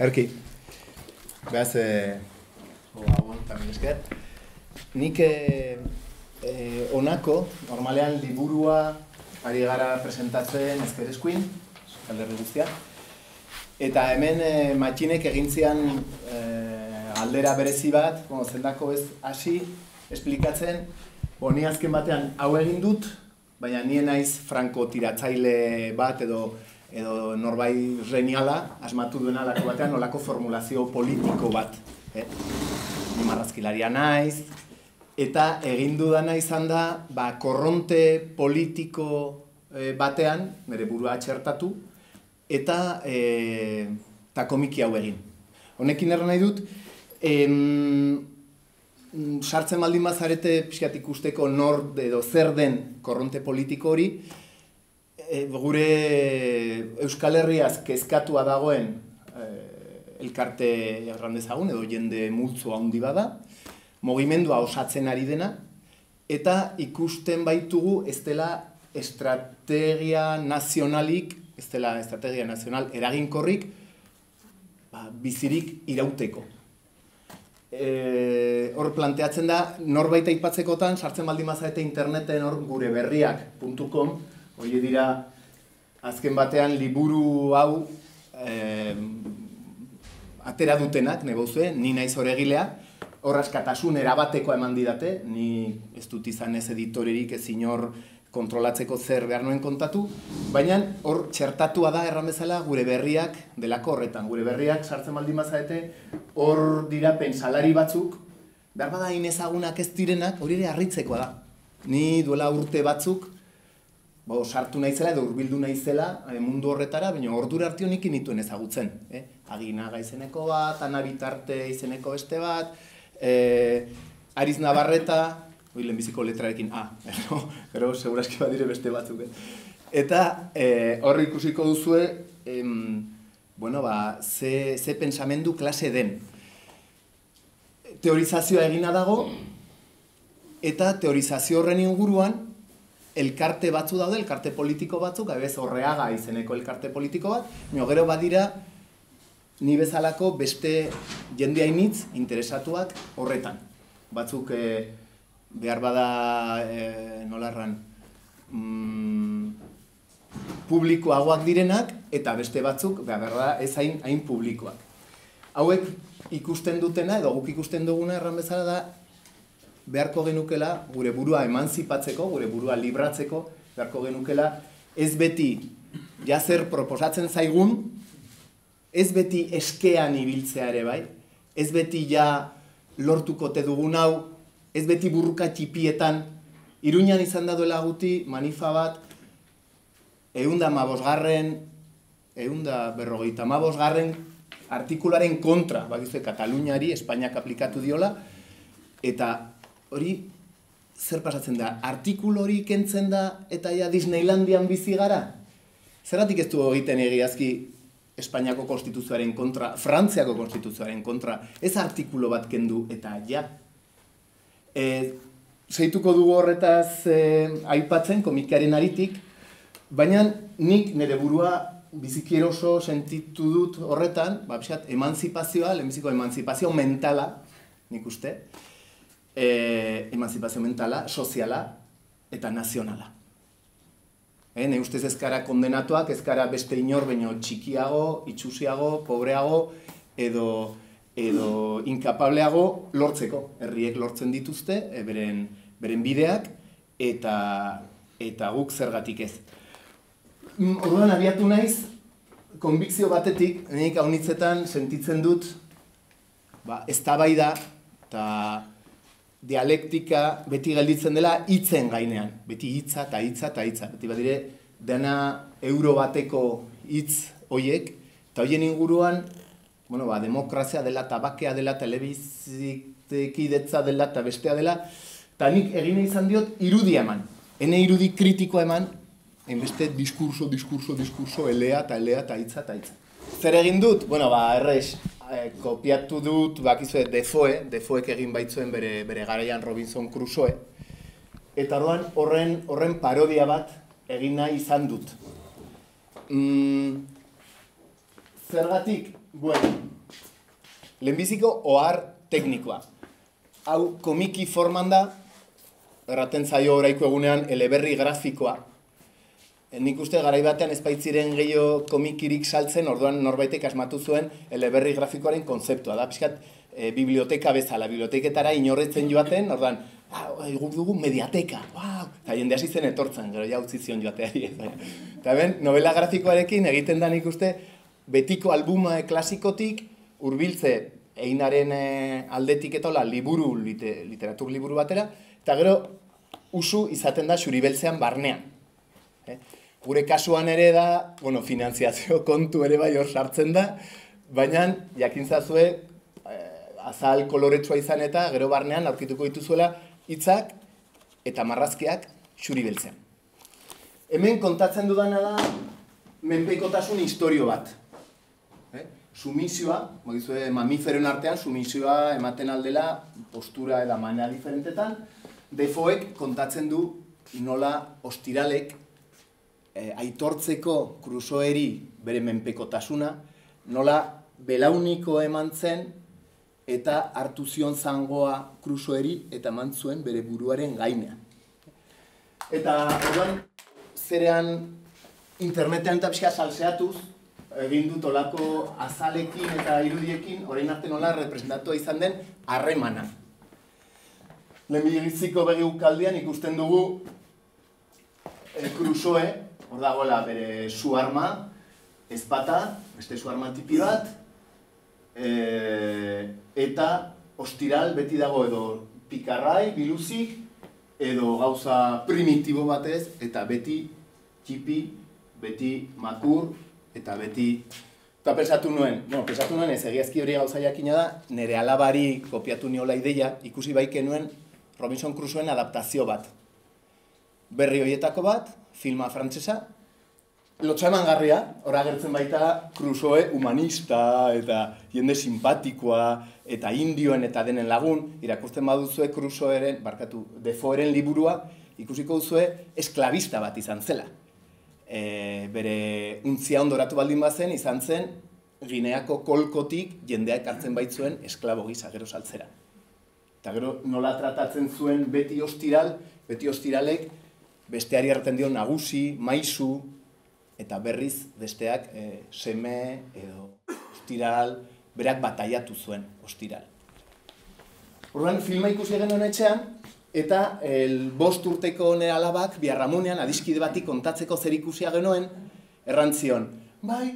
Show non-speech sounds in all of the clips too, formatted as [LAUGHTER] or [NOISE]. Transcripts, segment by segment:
Erki, behaz, e, oh, esker. Nik e, e, onako, normalean liburua ari gara presentatzen ezker eskuin, alderri guztia. Eta hemen e, matxinek egintzean e, aldera berezi bat, bueno, zendako ez hasi, esplikatzen, bo, ni azken batean hau egin dut, baina nien naiz franko tiratzaile bat edo edo norbai reniala, asmatu duena lako batean, nolako formulazio politiko bat. Eh? Ni marrazkilaria naiz, eta egin dudana izan da, ba, korronte politiko eh, batean, nire burua txertatu, eta e, ta komiki hau egin. Honekin erra nahi dut, em, sartzen baldin bazarete pixkat ikusteko nor edo zer den korronte politiko hori, e, gure Euskal Herriaz kezkatua dagoen e, elkarte errandezagun edo jende multzo handi bada, mogimendua osatzen ari dena, eta ikusten baitugu ez dela estrategia nazionalik, ez dela estrategia nazional eraginkorrik, ba, bizirik irauteko. E, hor planteatzen da, norbait aipatzekotan, sartzen baldin mazarete interneten hor gure berriak.com, Hoi dira, azken batean liburu hau eh, atera dutenak, negozue, ni naiz horegilea, hor askatasun erabateko eman didate, ni ez dut izan ez editorerik ez inor kontrolatzeko zer behar noen kontatu, baina hor txertatua da erran bezala gure berriak delako horretan. Gure berriak sartzen baldin bazaete, hor dira pensalari batzuk, behar bada inezagunak ez direnak, hori ere harritzekoa da. Ni duela urte batzuk, bo, sartu naizela edo hurbildu naizela e, mundu horretara, baina ordura arte honik inituen ezagutzen. Eh? Aginaga izeneko bat, anabitarte izeneko beste bat, e, Ariz Navarreta, hori lehenbiziko letrarekin A, [LAUGHS] gero, gero seguraski badire beste batzuk. Eh? Eta e, horri ikusiko duzue, em, bueno, ba, ze, ze pensamendu klase den. Teorizazioa egina dago, eta teorizazio horren inguruan, elkarte batzu daude, elkarte politiko batzuk, abez horreaga izeneko elkarte politiko bat, nio gero badira, ni bezalako beste jende hainitz interesatuak horretan. Batzuk e, behar bada e, nolarran mm, publikoagoak direnak, eta beste batzuk behar da ez hain, hain publikoak. Hauek ikusten dutena, edo guk ikusten duguna erran bezala da, beharko genukela gure burua emanzipatzeko, gure burua libratzeko, beharko genukela ez beti jazer proposatzen zaigun, ez beti eskean ibiltzea ere bai, ez beti ja lortuko te dugun hau, ez beti burruka txipietan, Iruñan izan da duela guti manifa bat, eunda mabosgarren, eunda berrogeita mabosgarren artikularen kontra, bagizue Kataluniari, Espainiak aplikatu diola, eta hori zer pasatzen da? Artikulu hori kentzen da eta ja Disneylandian bizi gara? Zeratik ez du egiten egiazki Espainiako konstituzioaren kontra, Frantziako konstituzioaren kontra, ez artikulu bat kendu eta ja. E, zeituko dugu horretaz e, aipatzen komikaren aritik, baina nik nire burua bizikieroso sentitu dut horretan, ba, emanzipazioa, lehenbiziko emanzipazio mentala, nik uste, e, emanzipazio mentala, soziala eta nazionala. E, ne ustez ezkara kondenatuak, ezkara beste inor baino txikiago, itxusiago, pobreago edo edo inkapableago lortzeko. Herriek lortzen dituzte, e, beren, beren bideak, eta, eta guk zergatik ez. Mm, orduan abiatu naiz, konbikzio batetik, nik haunitzetan sentitzen dut, ba, ez da, eta dialektika beti gelditzen dela hitzen gainean. Beti hitza eta hitza eta hitza. Beti badire dena euro bateko hitz hoiek eta hoien inguruan bueno, ba, demokrazia dela, tabakea dela, telebizikidetza dela eta bestea dela, eta nik egin izan diot irudia eman. Hene irudi kritiko eman, enbeste diskurso, diskurso, diskurso, elea eta elea eta hitza eta hitza. Zer egin dut? Bueno, ba, errex, e, kopiatu dut, bakizue, Defoe, Defoek egin baitzuen bere, bere garaian Robinson Crusoe, eta orduan horren, horren parodia bat egin nahi izan dut. Mm, zergatik, bueno, lehenbiziko ohar teknikoa. Hau komiki forman da, erraten zaio oraiko egunean eleberri grafikoa. Nik uste garai batean espaitziren gehiago komikirik saltzen, orduan norbaitek asmatu zuen eleberri grafikoaren konzeptua. Da, pixkat, e, biblioteka bezala, biblioteketara inorretzen joaten, orduan, ah, guk dugu mediateka, wow! eta jende hasi zen etortzen, gero ja utzi zion joateari. [LAUGHS] Eta ben, novela grafikoarekin egiten da nik uste, betiko albuma klasikotik, hurbiltze einaren e, aldetik etola liburu, literatur liburu batera, eta gero usu izaten da xuribeltzean barnean. Eh? Gure kasuan ere da, bueno, finanziazio [LAUGHS] kontu ere bai hor sartzen da, baina jakintzazue eh, azal koloretsua izan eta gero barnean aurkituko dituzuela hitzak eta marrazkiak xuribeltzean. Hemen kontatzen dudana da menpekotasun historio bat. Eh? Sumisioa, modizue, mamiferen artean, sumisioa ematen aldela postura eta manera diferentetan, Defoek kontatzen du nola ostiralek eh, aitortzeko krusoeri bere menpekotasuna, nola belauniko eman zen eta hartu zion zangoa krusoeri eta eman zuen bere buruaren gainean. Eta orduan zerean internetean eta pixka salseatuz, egin dut olako azalekin eta irudiekin, orain arte nola representatua izan den harremana lehenbiziko begi ukaldian ikusten dugu e, Crusoe, hor dagoela bere su arma, ezpata, beste su arma tipi bat, e, eta ostiral beti dago edo pikarrai, biluzik, edo gauza primitibo batez, eta beti txipi, beti makur, eta beti... Eta pensatu nuen, no, pensatu nuen ez egiazki hori gauza jakina da, nire alabari kopiatu niola ideia, ikusi baike nuen Robinson Crusoen adaptazio bat. Berri hoietako bat, filma frantsesa, lotxa eman garria, agertzen baita Crusoe humanista eta jende simpatikoa eta indioen eta denen lagun, irakurtzen baduzue Crusoeren, barkatu, Defoeren liburua, ikusiko duzue esklabista bat izan zela. E, bere untzia ondoratu baldin bazen, izan zen Gineako kolkotik jendeak hartzen baitzuen esklabo gisa gero saltzera. Eta gero nola tratatzen zuen beti ostiral, beti ostiralek besteari hartzen dio nagusi, maizu, eta berriz besteak e, seme edo ostiral, berak bataiatu zuen ostiral. Horren filma ikusi genuen etxean, eta el bost urteko nire alabak, biarramunean, adiskide batik kontatzeko zer ikusia genuen, errantzion, bai,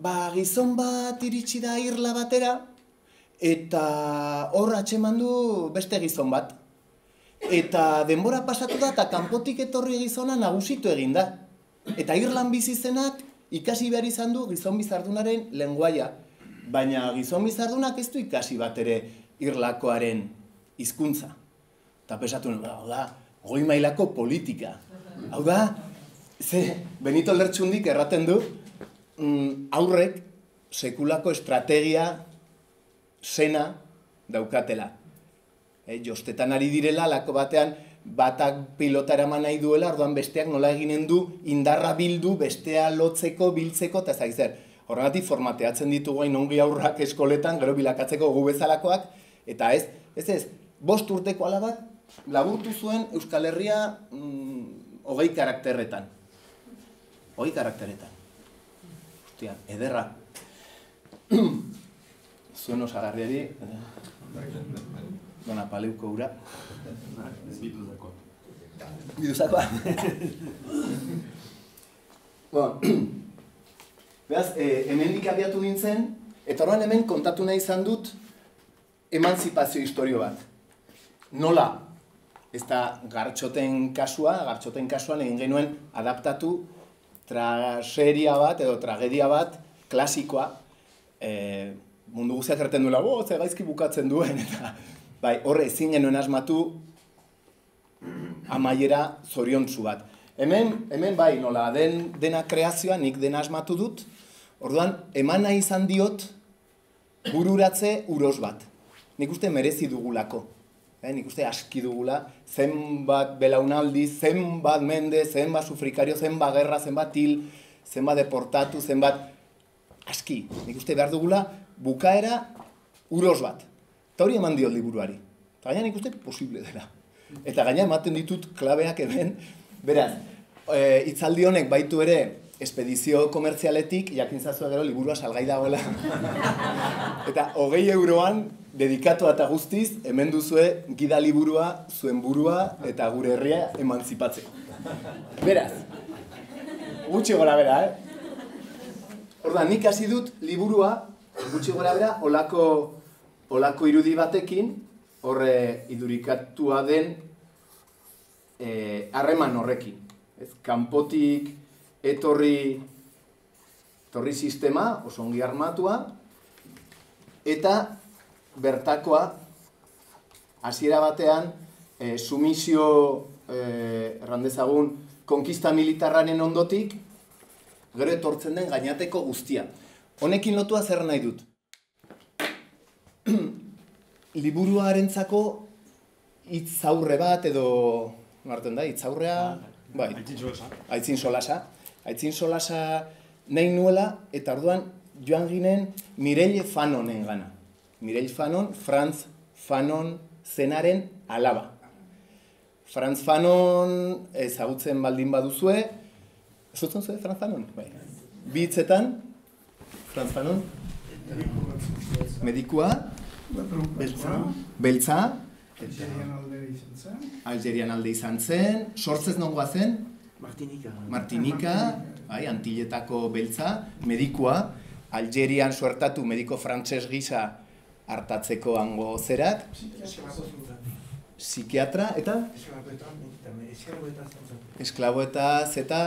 ba, gizon bat iritsi da irla batera, eta hor atxeman du beste gizon bat. Eta denbora pasatu da eta kanpotik etorri gizona nagusitu egin da. Eta Irlan bizizenak ikasi behar izan du gizon bizardunaren lenguaia. Baina gizon bizardunak ez du ikasi bat ere irlakoaren hizkuntza. Eta pesatu nuen, hau da, goi mailako politika. Hau da, ze, Benito Lertxundik erraten du, mm, aurrek sekulako estrategia sena daukatela. E, jostetan ari direla, lako batean, batak pilota eraman nahi duela, orduan besteak nola eginen du, indarra bildu, bestea lotzeko, biltzeko, eta ez zer. Horregatik formateatzen ditugu hain ongi aurrak eskoletan, gero bilakatzeko gu bezalakoak, eta ez, ez ez, bost urteko alabat, laburtu zuen Euskal Herria mm, hogei karakterretan. Hogei karakterretan. Ostia, ederra. [CLEARS THROAT] zuen osagarriari, dona paleuko ura. Ez bituzako. Bituzakoa? bueno, [CLEARS THROAT] Beraz, eh, hemen abiatu nintzen, eta horren hemen kontatu nahi izan dut emanzipazio historio bat. Nola, ez da gartxoten kasua, gartxoten kasuan egin genuen adaptatu tragedia bat edo tragedia bat klasikoa, eh, mundu guztiak erten duela, bo, ze gaizki bukatzen duen, [LAUGHS] eta bai, horre ezin genuen asmatu amaiera zoriontsu bat. Hemen, hemen bai, nola, den, dena kreazioa nik dena asmatu dut, orduan, eman nahi izan diot bururatze uros bat. Nik uste merezi dugulako. Eh, nik uste aski dugula, zenbat belaunaldi, zenbat mende, zenbat sufrikario, zenbat gerra, zenbat til, zenbat deportatu, zenbat aski, nik uste behar dugula bukaera uros bat. Eta hori eman dio liburuari. Eta gaina nik uste posible dela. Eta gaina ematen ditut klabeak hemen, beraz, e, itzaldi honek baitu ere espedizio komertzialetik, jakin gero liburua salgai dagoela. [LAUGHS] eta hogei euroan, dedikatu eta guztiz, hemen duzue gida liburua, zuen burua eta gure herria emantzipatzeko. Beraz, gutxi gora bera, eh? Orda, nik hasi dut liburua, gutxi gora bera, olako, olako irudi batekin, horre idurikatua den eh, harreman horrekin. Ez, kanpotik, etorri, etorri sistema, oso ongi armatua, eta bertakoa, hasiera batean, e, sumisio, e, errandezagun, konkista militarranen ondotik, gero etortzen den gainateko guztia. Honekin lotua zer nahi dut? [CLEARS THROAT] Liburuarentzako itzaurre bat edo marten da, itzaurrea, bai, aitzin solasa. Aitzin solasa nahi nuela eta orduan joan ginen Mireille Fanonen gana. Mireille Fanon, Franz Fanon zenaren alaba. Franz Fanon ezagutzen baldin baduzue, Zutzen zuen Franz Fanon? Bai. Bitzetan, Franz Fanon? Medikua? Beltza? Beltza? Algerian alde izan zen. Sortzez nongoa zen? Martinika. Martinika, bai, antilletako beltza. Medikua, Algerian suertatu mediko frantses gisa hartatzeko hango zerak. Psikiatra, eta? Esklaboetaz, eta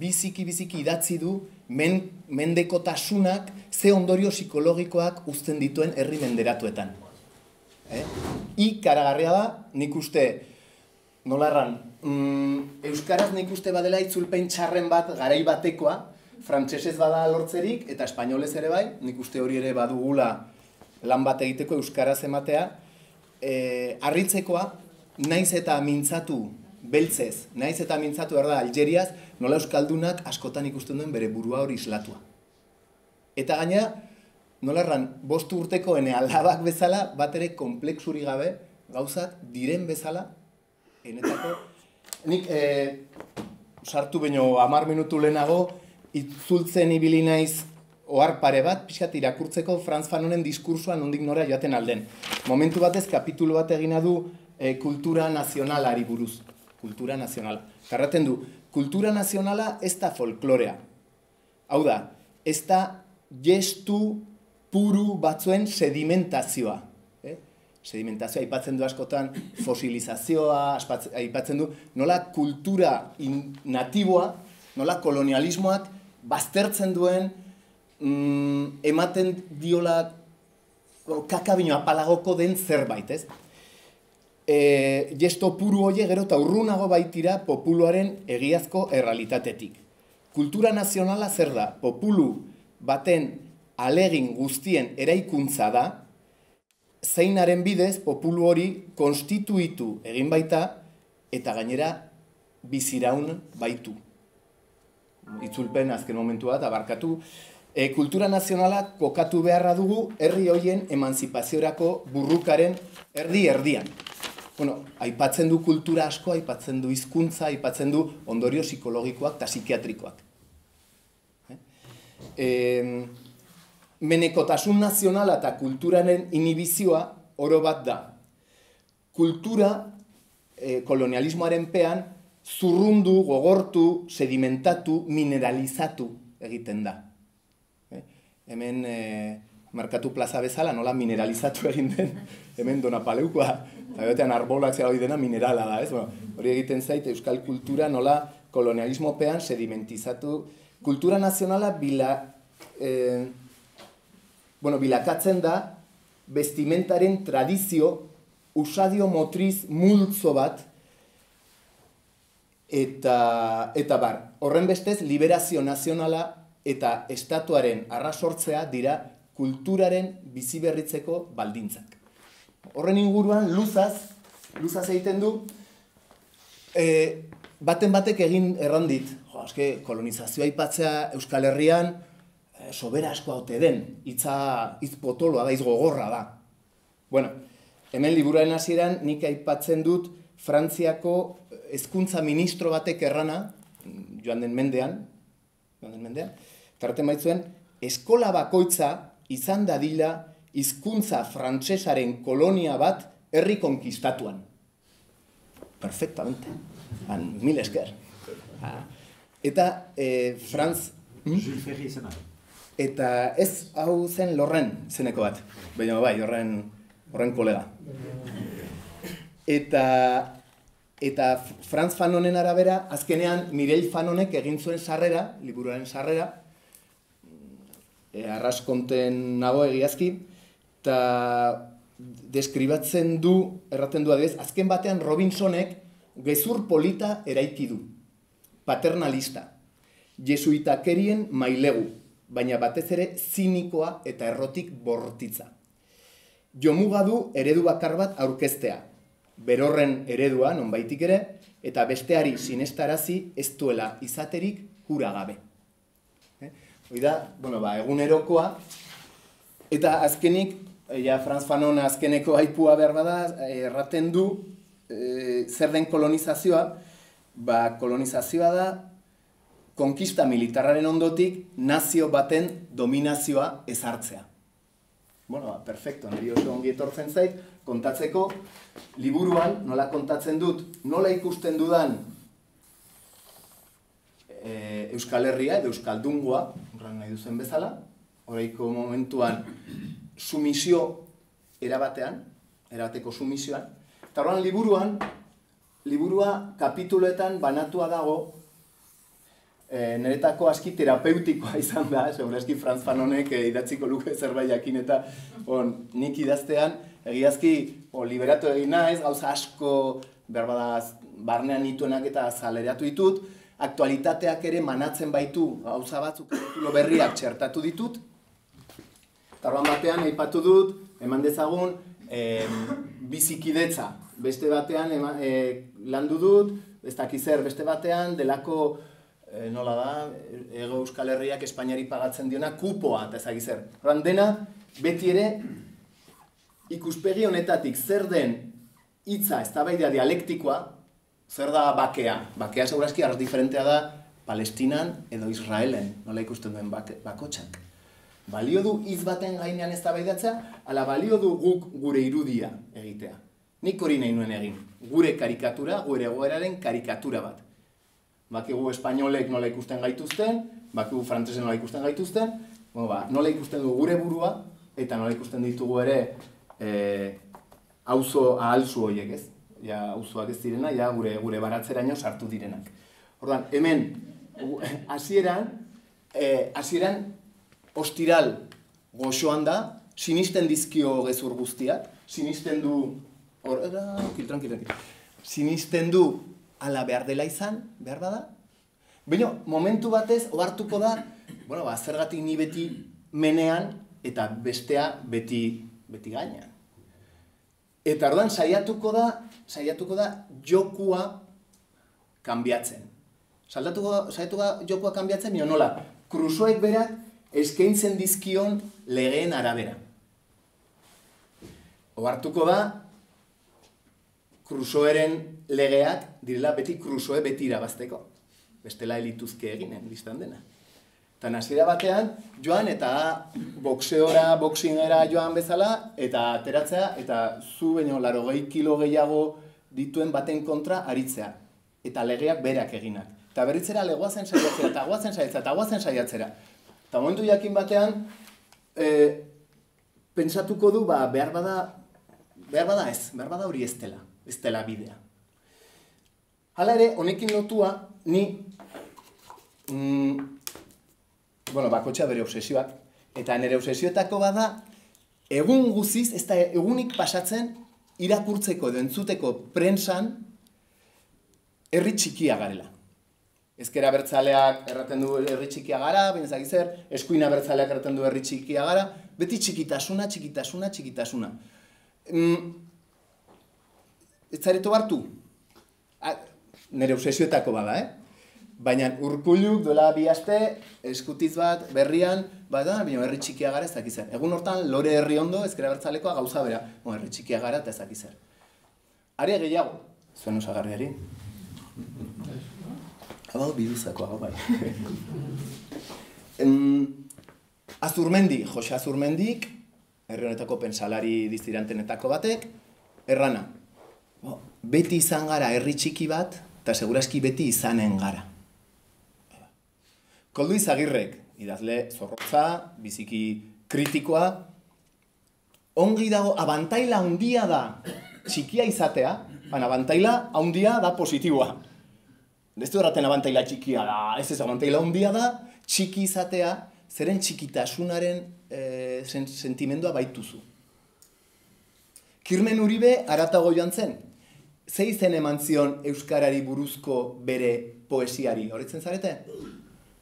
biziki biziki idatzi du men, mendekotasunak ze ondorio psikologikoak uzten dituen herri menderatuetan. Eh? karagarria da, nik uste, nola erran, mm, Euskaraz nik uste badela itzulpen txarren bat garai batekoa, frantsesez bada lortzerik, eta espainolez ere bai, nik uste hori ere badugula lan bat egiteko Euskaraz ematea, e, arritzekoa, naiz eta mintzatu beltzez, naiz eta mintzatu erda Algeriaz, nola Euskaldunak askotan ikusten duen bere burua hori islatua. Eta gaina, nola erran, bostu urteko ene alabak bezala, bat ere kompleksuri gabe, gauzak diren bezala, enetako, nik e, sartu baino amar minutu lehenago, itzultzen ibili naiz ohar pare bat, pixkat irakurtzeko Franz Fanonen diskursoa nondik nora joaten alden. Momentu batez, kapitulu bat egina du e, kultura nazionalari buruz kultura nazionala. Karraten du, kultura nazionala ez da folklorea. Hau da, ez da gestu puru batzuen sedimentazioa. Eh? Sedimentazioa aipatzen du askotan [CLEARS THROAT] fosilizazioa, aipatzen du nola kultura natiboa, nola kolonialismoak baztertzen duen mm, ematen diola kakabino apalagoko den zerbait, ez? E, gesto puru hoe gero eta urrunago baitira populuaren egiazko errealitatetik. Kultura nazionala zer da? Populu baten alegin guztien eraikuntza da, zeinaren bidez populu hori konstituitu egin baita eta gainera biziraun baitu. Itzulpen azken momentua da barkatu. E, kultura nazionala kokatu beharra dugu herri hoien emanzipaziorako burrukaren erdi erdian bueno, aipatzen du kultura asko, aipatzen du hizkuntza, aipatzen du ondorio psikologikoak eta psikiatrikoak. E, menekotasun nazionala eta kulturaren inibizioa oro bat da. Kultura e, kolonialismoaren pean zurrundu, gogortu, sedimentatu, mineralizatu egiten da. Eh? Hemen e, markatu plaza bezala nola mineralizatu egin den, hemen dona paleukoa Eta betean arbolak zera dena minerala da, ez? Hori egiten zait, euskal kultura nola kolonialismopean sedimentizatu. Kultura nazionala bila, eh, bueno, bilakatzen da vestimentaren tradizio usadio motriz multzo bat eta, eta bar. Horren bestez, liberazio nazionala eta estatuaren arrasortzea dira kulturaren biziberritzeko baldintzak horren inguruan luzaz, luzaz egiten du, e, baten batek egin errandit. Jo, eske, kolonizazioa aipatzea Euskal Herrian, sobera asko haute den, hitza hitz potoloa da, gogorra da. Bueno, hemen liburuaren hasieran nik aipatzen dut Frantziako hezkuntza ministro batek errana, joan den mendean, joan den mendean, tarten baitzuen, eskola bakoitza izan dadila hizkuntza frantsesaren kolonia bat herri konkistatuan. Perfectamente. Han, mil esker. Eta eh, Franz... Hmm? Eta ez hau zen lorren zeneko bat. Baina bai, horren, horren kolega. Eta eta Franz Fanonen arabera, azkenean Mirel Fanonek egin zuen sarrera, liburuaren sarrera, e, arraskonten nago egiazki, eta deskribatzen du, erraten du adez, azken batean Robinsonek gezur polita eraiki du, paternalista, jesuitakerien mailegu, baina batez ere zinikoa eta errotik bortitza. Jomuga du eredu bakar bat aurkeztea, berorren eredua nonbaitik ere, eta besteari sinestarazi ez duela izaterik hura gabe. Eh? Oida, bueno, ba, egunerokoa, eta azkenik, ja, Franz Fanon azkeneko aipua behar bada, erraten du, e, zer den kolonizazioa, ba, kolonizazioa da, konkista militarraren ondotik, nazio baten dominazioa ezartzea. Bueno, ba, perfecto, niri oso ongi etortzen zait, kontatzeko, liburuan, nola kontatzen dut, nola ikusten dudan e, Euskal Herria edo Euskaldungoa, urran nahi duzen bezala, horreiko momentuan, sumisio erabatean, erabateko sumisioan, eta horren liburuan, liburua kapituloetan banatua dago e, niretako aski terapeutikoa [LAUGHS] izan da, segurazki Franz Fanonek e, idatziko luke zerbait jakin eta on, nik idaztean, egiazki o, liberatu egin naiz, gauza asko berbadaz barnean nituenak eta zaleratu ditut, aktualitateak ere manatzen baitu gauza batzuk berriak txertatu ditut, Tarroan batean, aipatu dut, eman dezagun, e, bizikidetza. Beste batean, ema, e, landu dut, ez dakizer, beste batean, delako e, nola da, ego euskal herriak Espainiari pagatzen diona kupoa, eta ezagik zer. Horan dena, beti ere, ikuspegi honetatik zer den hitza ez da dialektikoa, zer da bakea. Bakea segurazki arraz diferentea da Palestinan edo Israelen, nola ikusten duen bakotxak. Balio du hitz baten gainean ez da ala balio du guk gure irudia egitea. Nik hori nahi nuen egin. Gure karikatura, gure egoeraren karikatura bat bakigu espainolek nola ikusten gaituzten, bakigu frantzesen nola ikusten gaituzten, bueno, ba, nola ikusten du gure burua, eta nola ikusten ditugu ere e, auzo ahalzu horiek, ez? Ja, auzoak ez direna, ja, gure, gure baratzeraino sartu direnak. Ordan, hemen, hasieran, e, hasieran ostiral goxoan da, sinisten dizkio gezur guztiak, sinisten du, hor, tranquil, sinisten du ala behar dela izan, behar bada? Baina, momentu batez, ohartuko da, bueno, ba, zergatik ni beti menean, eta bestea beti, beti gainean. Eta ordan saiatuko da, saiatuko da jokua kanbiatzen. Saldatuko saiatuko da jokua kanbiatzen, baina nola? Krusoek berak eskaintzen dizkion legeen arabera. Ohartuko da Crusoeren legeak direla beti Crusoe beti irabazteko. Bestela elituzke eginen, biztan dena. Eta hasiera batean, joan eta boxeora, boxingera joan bezala, eta ateratzea, eta zu baino laro gehi kilo gehiago dituen baten kontra aritzea. Eta legeak berak eginak. Eta berritzera legoazen saiatzera, eta guazen saiatzera, eta guazen saiatzera. Eta momentu jakin batean, e, pentsatuko du, ba, behar bada, behar bada ez, behar bada hori ez dela ez dela bidea. Hala ere, honekin lotua, ni, mm, bueno, bakotxa bere obsesioak, eta nire obsesioetako bada, egun guziz, ez da egunik pasatzen, irakurtzeko edo entzuteko prensan, herri txikia garela. Ezkera bertzaleak erraten du herri txikia gara, binezak zer, eskuina bertzaleak erraten du herri txikia gara, beti txikitasuna, txikitasuna, txikitasuna. Mm, ez zaretu hartu? nere obsesioetako bada, eh? Baina urkulluk dola bi aste eskutiz bat berrian, bada, baina herri txikia gara ez dakizer. Egun hortan lore herri ondo ezkera bertzalekoa gauza bera, bueno, herri txikia gara eta ez dakizer. Ari gehiago, zuen osagarriari. Hau biduzako, hau bai. [LAUGHS] Azurmendi, Jose Azurmendik, herri honetako pensalari diztirantenetako batek, errana, beti izan gara herri txiki bat, eta seguraski beti izanen gara. Koldu izagirrek, idazle zorrotza, biziki kritikoa, ongi dago, abantaila handia da txikia izatea, baina abantaila handia da positiboa. Ez du erraten abantaila txikia da, ez ez abantaila handia da, txiki izatea, zeren txikitasunaren e, sentimendua baituzu. Kirmen Uribe aratago joan zen, ze izen eman zion Euskarari buruzko bere poesiari, horretzen zarete?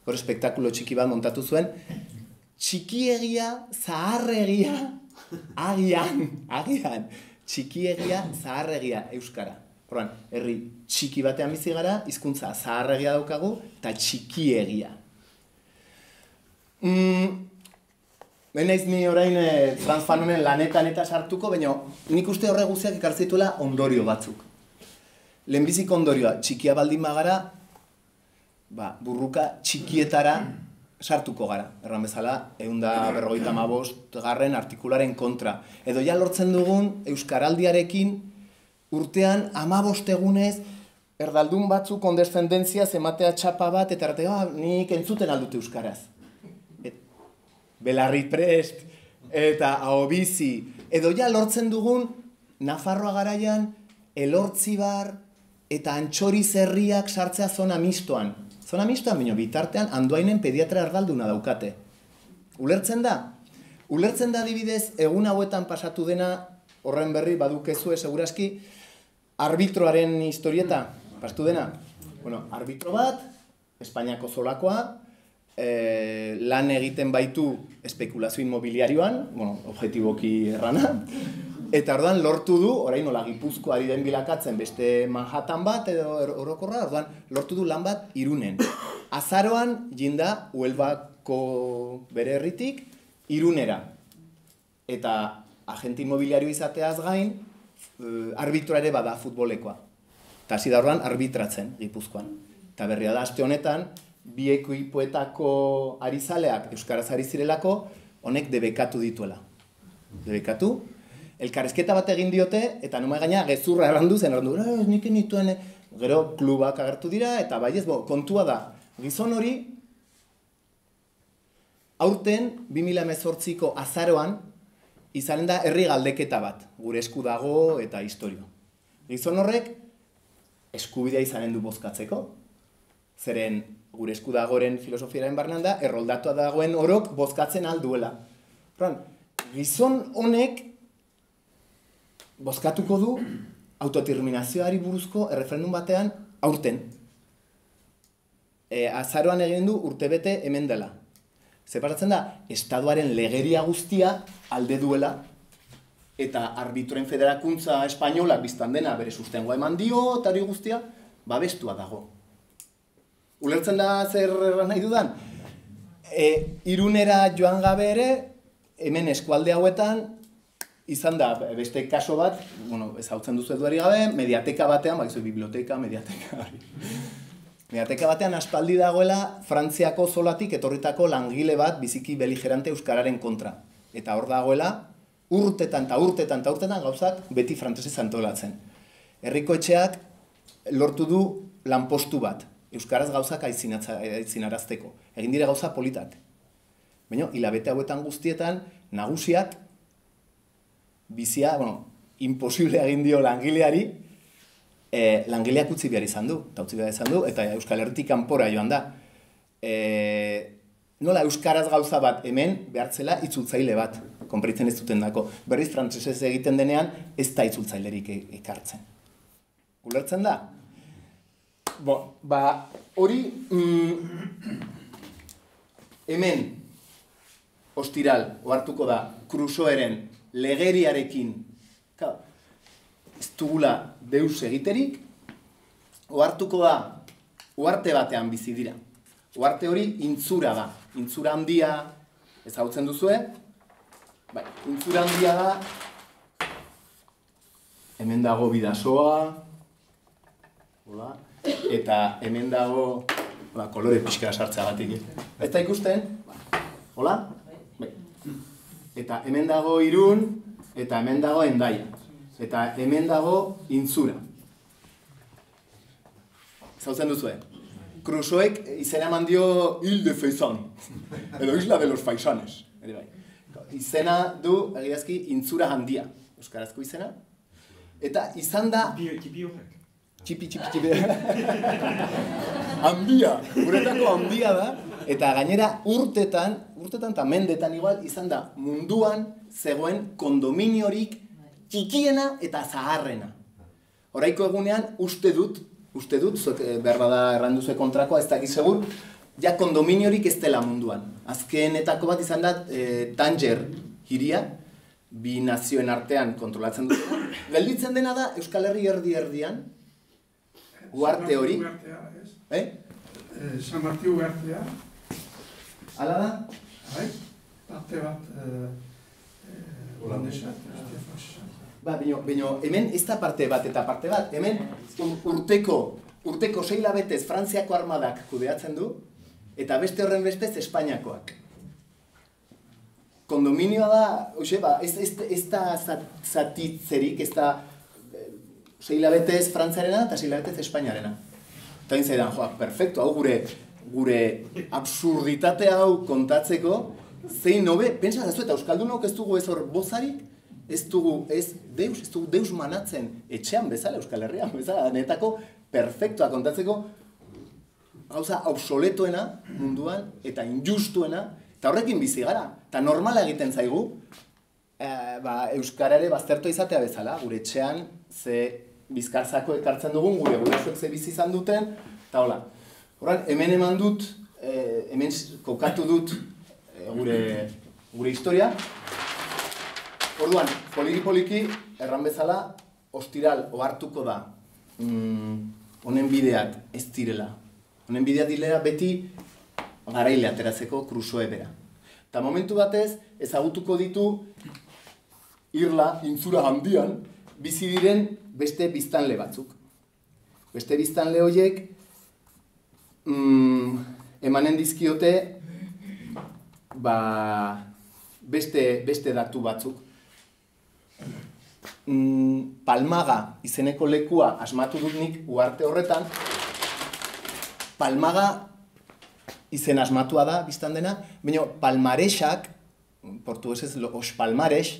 Hor espektakulo txiki bat montatu zuen, txikiegia, zaharregia, agian, agian, txikiegia, zaharregia Euskara. Horren, herri txiki batean bizi gara, hizkuntza zaharregia daukagu, eta txikiegia. Mm, Benaiz ni orain e, transfanonen lanetan eta sartuko, baina nik uste horre guziak ikarzituela ondorio batzuk. Lehenbizik ondorioa, txikia baldin bagara, ba, burruka txikietara sartuko gara. Erran bezala, egun da berrogeita garren artikularen kontra. Edo ja lortzen dugun Euskaraldiarekin urtean amabost egunez erdaldun batzuk kondescendentzia zematea txapa bat eta erratea, ah, nik entzuten aldute Euskaraz belarri prest, eta ahobizi, edo ja lortzen dugun, Nafarroa garaian, elortzi bar, eta antxori zerriak sartzea zona mistoan. Zona mistoan, bino, bitartean, anduainen pediatra ardalduna daukate. Ulertzen da? Ulertzen da dibidez, egun hauetan pasatu dena, horren berri, badukezue, seguraski, arbitroaren historieta, pastu dena? Bueno, arbitro bat, Espainiako zolakoa, e, lan egiten baitu espekulazio inmobiliarioan, bueno, objetiboki errana, eta orduan lortu du, orain nola gipuzko ari den bilakatzen beste Manhattan bat edo orokorra, orduan lortu du lan bat irunen. Azaroan jinda Uelbako bere herritik irunera. Eta agente inmobiliario izateaz gain, e, arbitra ere bada futbolekoa. Eta hasi da arbitratzen gipuzkoan. Eta berria da aste honetan, bieko ipoetako arizaleak Euskaraz ari zirelako, honek debekatu dituela. Debekatu. Elkarrezketa bat egin diote, eta numa gaina gezurra errandu zen, errandu, eh, nik nituen, gero klubak agertu dira, eta bai ez, bo, kontua da, gizon hori, aurten, 2018ko azaroan, izanen da herri galdeketa bat, gure esku dago eta historio. Gizon horrek, eskubidea izanen du bozkatzeko, zeren gure esku dagoren filosofiaren barnean da, erroldatua dagoen orok bozkatzen alduela. Horan, gizon honek bozkatuko du autoterminazioari buruzko erreferendum batean aurten. E, azaroan egin du urtebete hemen dela. Zeparatzen da, estaduaren legeria guztia alde duela eta arbitroen federakuntza espainola biztan dena bere sustengoa eman dio eta hori guztia babestua dago. Ulertzen da zer nahi dudan? E, irunera joan gabe ere, hemen eskualde hauetan, izan da beste kaso bat, bueno, ez hautzen duzu eduari gabe, mediateka batean, baizu biblioteka, mediateka. Mediateka batean aspaldi dagoela Frantziako zolatik etorritako langile bat biziki beligerante euskararen kontra. Eta hor dagoela urtetan eta urtetan eta urtetan gauzak beti frantsesez antolatzen. Herriko etxeak lortu du lanpostu bat, Euskaraz gauzak aitzinarazteko. Egin dire gauza politak. Baina, hilabete hauetan guztietan, nagusiak, bizia, bueno, imposible egin dio langileari, e, langileak utzi behar izan du, eta utzi behar izan du, eta Euskal Herritik kanpora joan da. E, nola, Euskaraz gauza bat hemen behartzela itzultzaile bat, konpritzen ez duten dako. Berriz, frantzesez egiten denean, ez da itzultzailerik e-, ekartzen. Ulertzen da? Bo, ba, hori mm, hemen ostiral ohartuko da Crusoeren legeriarekin ez dugula deus egiterik ohartuko da uarte batean bizi dira. Uarte hori intzura da. Intzura handia, ezagutzen duzue? Bai, intzura handia da, hemen dago bidasoa, hola, eta hemen dago, hola, kolore pixka sartzea batik. Ez da ikusten? Hola? Bai. Eta hemen dago irun, eta hemen dago endaia. Eta hemen dago intzura. Zautzen duzu, Crusoek izena eman dio Hil de Feizan, edo Isla de los Faisanes. Ere bai. Izena du, egiazki, intzura handia, euskarazko izena. Eta izan da... Txipi horrek. Txipi, txipi, txipi. [LAUGHS] handia, guretako handia da. Eta gainera urtetan, urtetan eta mendetan igual, izan da munduan zegoen kondominiorik txikiena eta zaharrena. Horaiko egunean uste dut uste dut, zuek eh, behar bada erranduze kontrakoa, ez dakit segur, ja kondominiorik ez dela munduan. Azkenetako bat izan da, e, Tanger hiria, bi nazioen artean kontrolatzen dut. [COUGHS] Gelditzen dena da, Euskal Herri erdi erdian, uarte hori. Eh? eh? San Martiu uartea. Hala da? Bai, parte bat, eh, eh, holandesat, Ba, bino, bino, hemen ez da parte bat eta parte bat, hemen urteko, urteko seila betez Frantziako armadak kudeatzen du, eta beste horren bestez Espainiakoak. Kondominioa da, oxe, ba, ez, ez, ez da zatitzerik, ez da seila betez Frantziarena eta seila betez Espainiarena. Eta hain zaidan, joa, perfecto, hau gure, gure absurditate hau kontatzeko, zein nobe, pentsa da eta Euskaldunok ez dugu ez hor bozarik, ez dugu, ez deus, ez dugu deus manatzen etxean bezala Euskal Herrian, bezala, netako perfektua kontatzeko gauza obsoletoena munduan eta injustuena, eta horrekin bizi gara, eta normala egiten zaigu, e, ba, Euskarare baztertu izatea bezala, gure etxean, ze bizkarzako ekartzen dugun, gure gure ze bizi izan duten, eta hola. Horan, hemen eman dut, e, hemen kokatu dut e, gure, gure historia, Orduan, poliki-poliki, erran bezala, ostiral ohartuko da mm, honen bideak ez direla. Honen bideak dilera beti garaile ateratzeko krusoe bera. Eta momentu batez, ezagutuko ditu irla, intzura handian, bizi diren beste biztanle batzuk. Beste biztanle horiek mm, emanen dizkiote ba, beste, beste datu batzuk. Mm, palmaga izeneko lekua asmatu dut nik uarte horretan, palmaga izen asmatua da, biztan dena, baina palmaresak, portuguesez os palmares,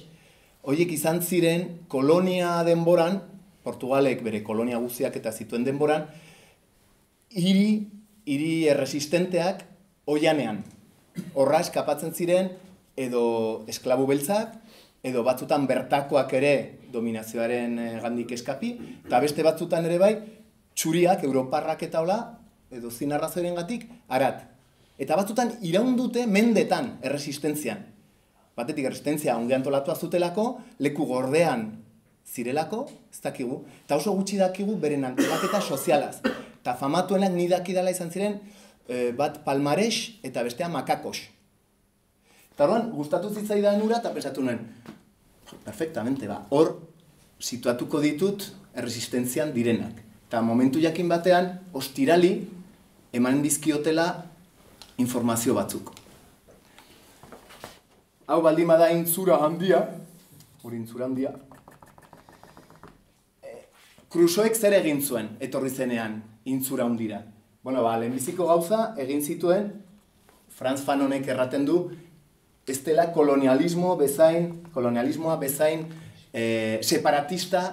horiek izan ziren kolonia denboran, Portugalek bere kolonia guziak eta zituen denboran, hiri, hiri erresistenteak oianean. Horra eskapatzen ziren edo esklabu beltzak, edo batzutan bertakoak ere dominazioaren eh, gandik eskapi, eta beste batzutan ere bai, txuriak, europarrak eta hola, edo zinarrazoaren gatik, arat. Eta batzutan iraundute mendetan erresistentzian. Batetik erresistentzia onge antolatua zutelako, leku gordean zirelako, ez dakigu, eta oso gutxi dakigu beren antolaketa sozialaz. Eta famatuenak ni dakidala izan ziren, eh, bat palmares eta bestea makakos. Eta gustatu zitzaidan ura eta pesatu nuen, perfectamente, ba, hor situatuko ditut erresistentzian direnak. Eta momentu jakin batean, ostirali, eman dizkiotela informazio batzuk. Hau baldin bada intzura handia, hori intzura handia, Krusoek zer egin zuen, etorri zenean, intzura hundira. Bueno, ba, lehenbiziko gauza, egin zituen, Franz Fanonek erraten du, ez dela kolonialismo bezain, kolonialismoa bezain e, separatista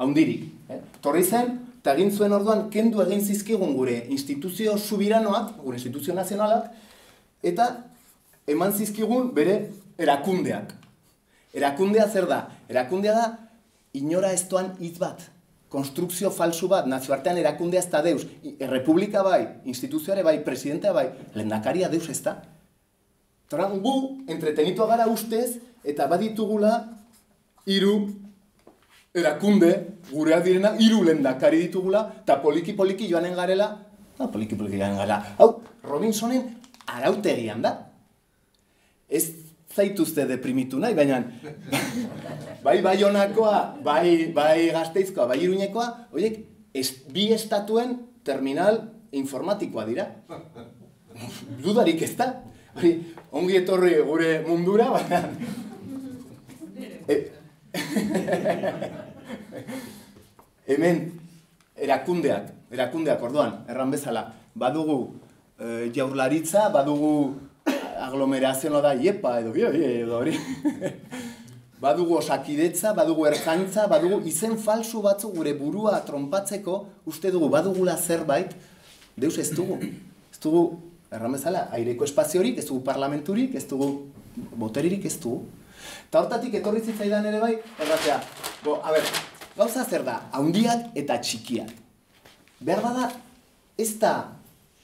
haundirik. Eh? Torri zen, eta zuen orduan, kendu egin zizkigun gure instituzio subiranoak, gure instituzio nazionalak, eta eman zizkigun bere erakundeak. Erakundea zer da? Erakundea da, inora ez doan hitz bat. Konstrukzio falsu bat, nazioartean erakundea ez da deus. Errepublika bai, instituzioare bai, presidentea bai, lendakaria deus ez da. Tora, gu, entretenitua gara ustez, eta baditugula hiru erakunde, gureak direna, hiru lendakari ditugula, eta poliki-poliki joanen garela, ah, poliki-poliki joanen garela, hau, Robinsonen arautegian da. Ez zaituzte deprimitu nahi, baina bai [LAUGHS] baionakoa, bai, bai gazteizkoa, bai iruñekoa, horiek, bi estatuen terminal informatikoa dira. Dudarik ez da. Ongi etorri gure mundura, baina... E... Hemen, erakundeak, erakundeak, orduan, erran bezala, badugu e, jaurlaritza, badugu aglomerazioa da, iepa, edo, edo, hori. [LAUGHS] badugu osakidetza, badugu erzaintza, badugu izen falsu batzu gure burua trompatzeko, uste dugu, badugula zerbait, deus ez dugu. Ez dugu, erran bezala, aireko espaziorik, ez dugu parlamenturik, ez dugu boteririk, ez dugu. Eta hortatik etorri zitzaidan ere bai, erratea, bo, a ber, gauza zer da, haundiak eta txikiak. Behar bada, ez da,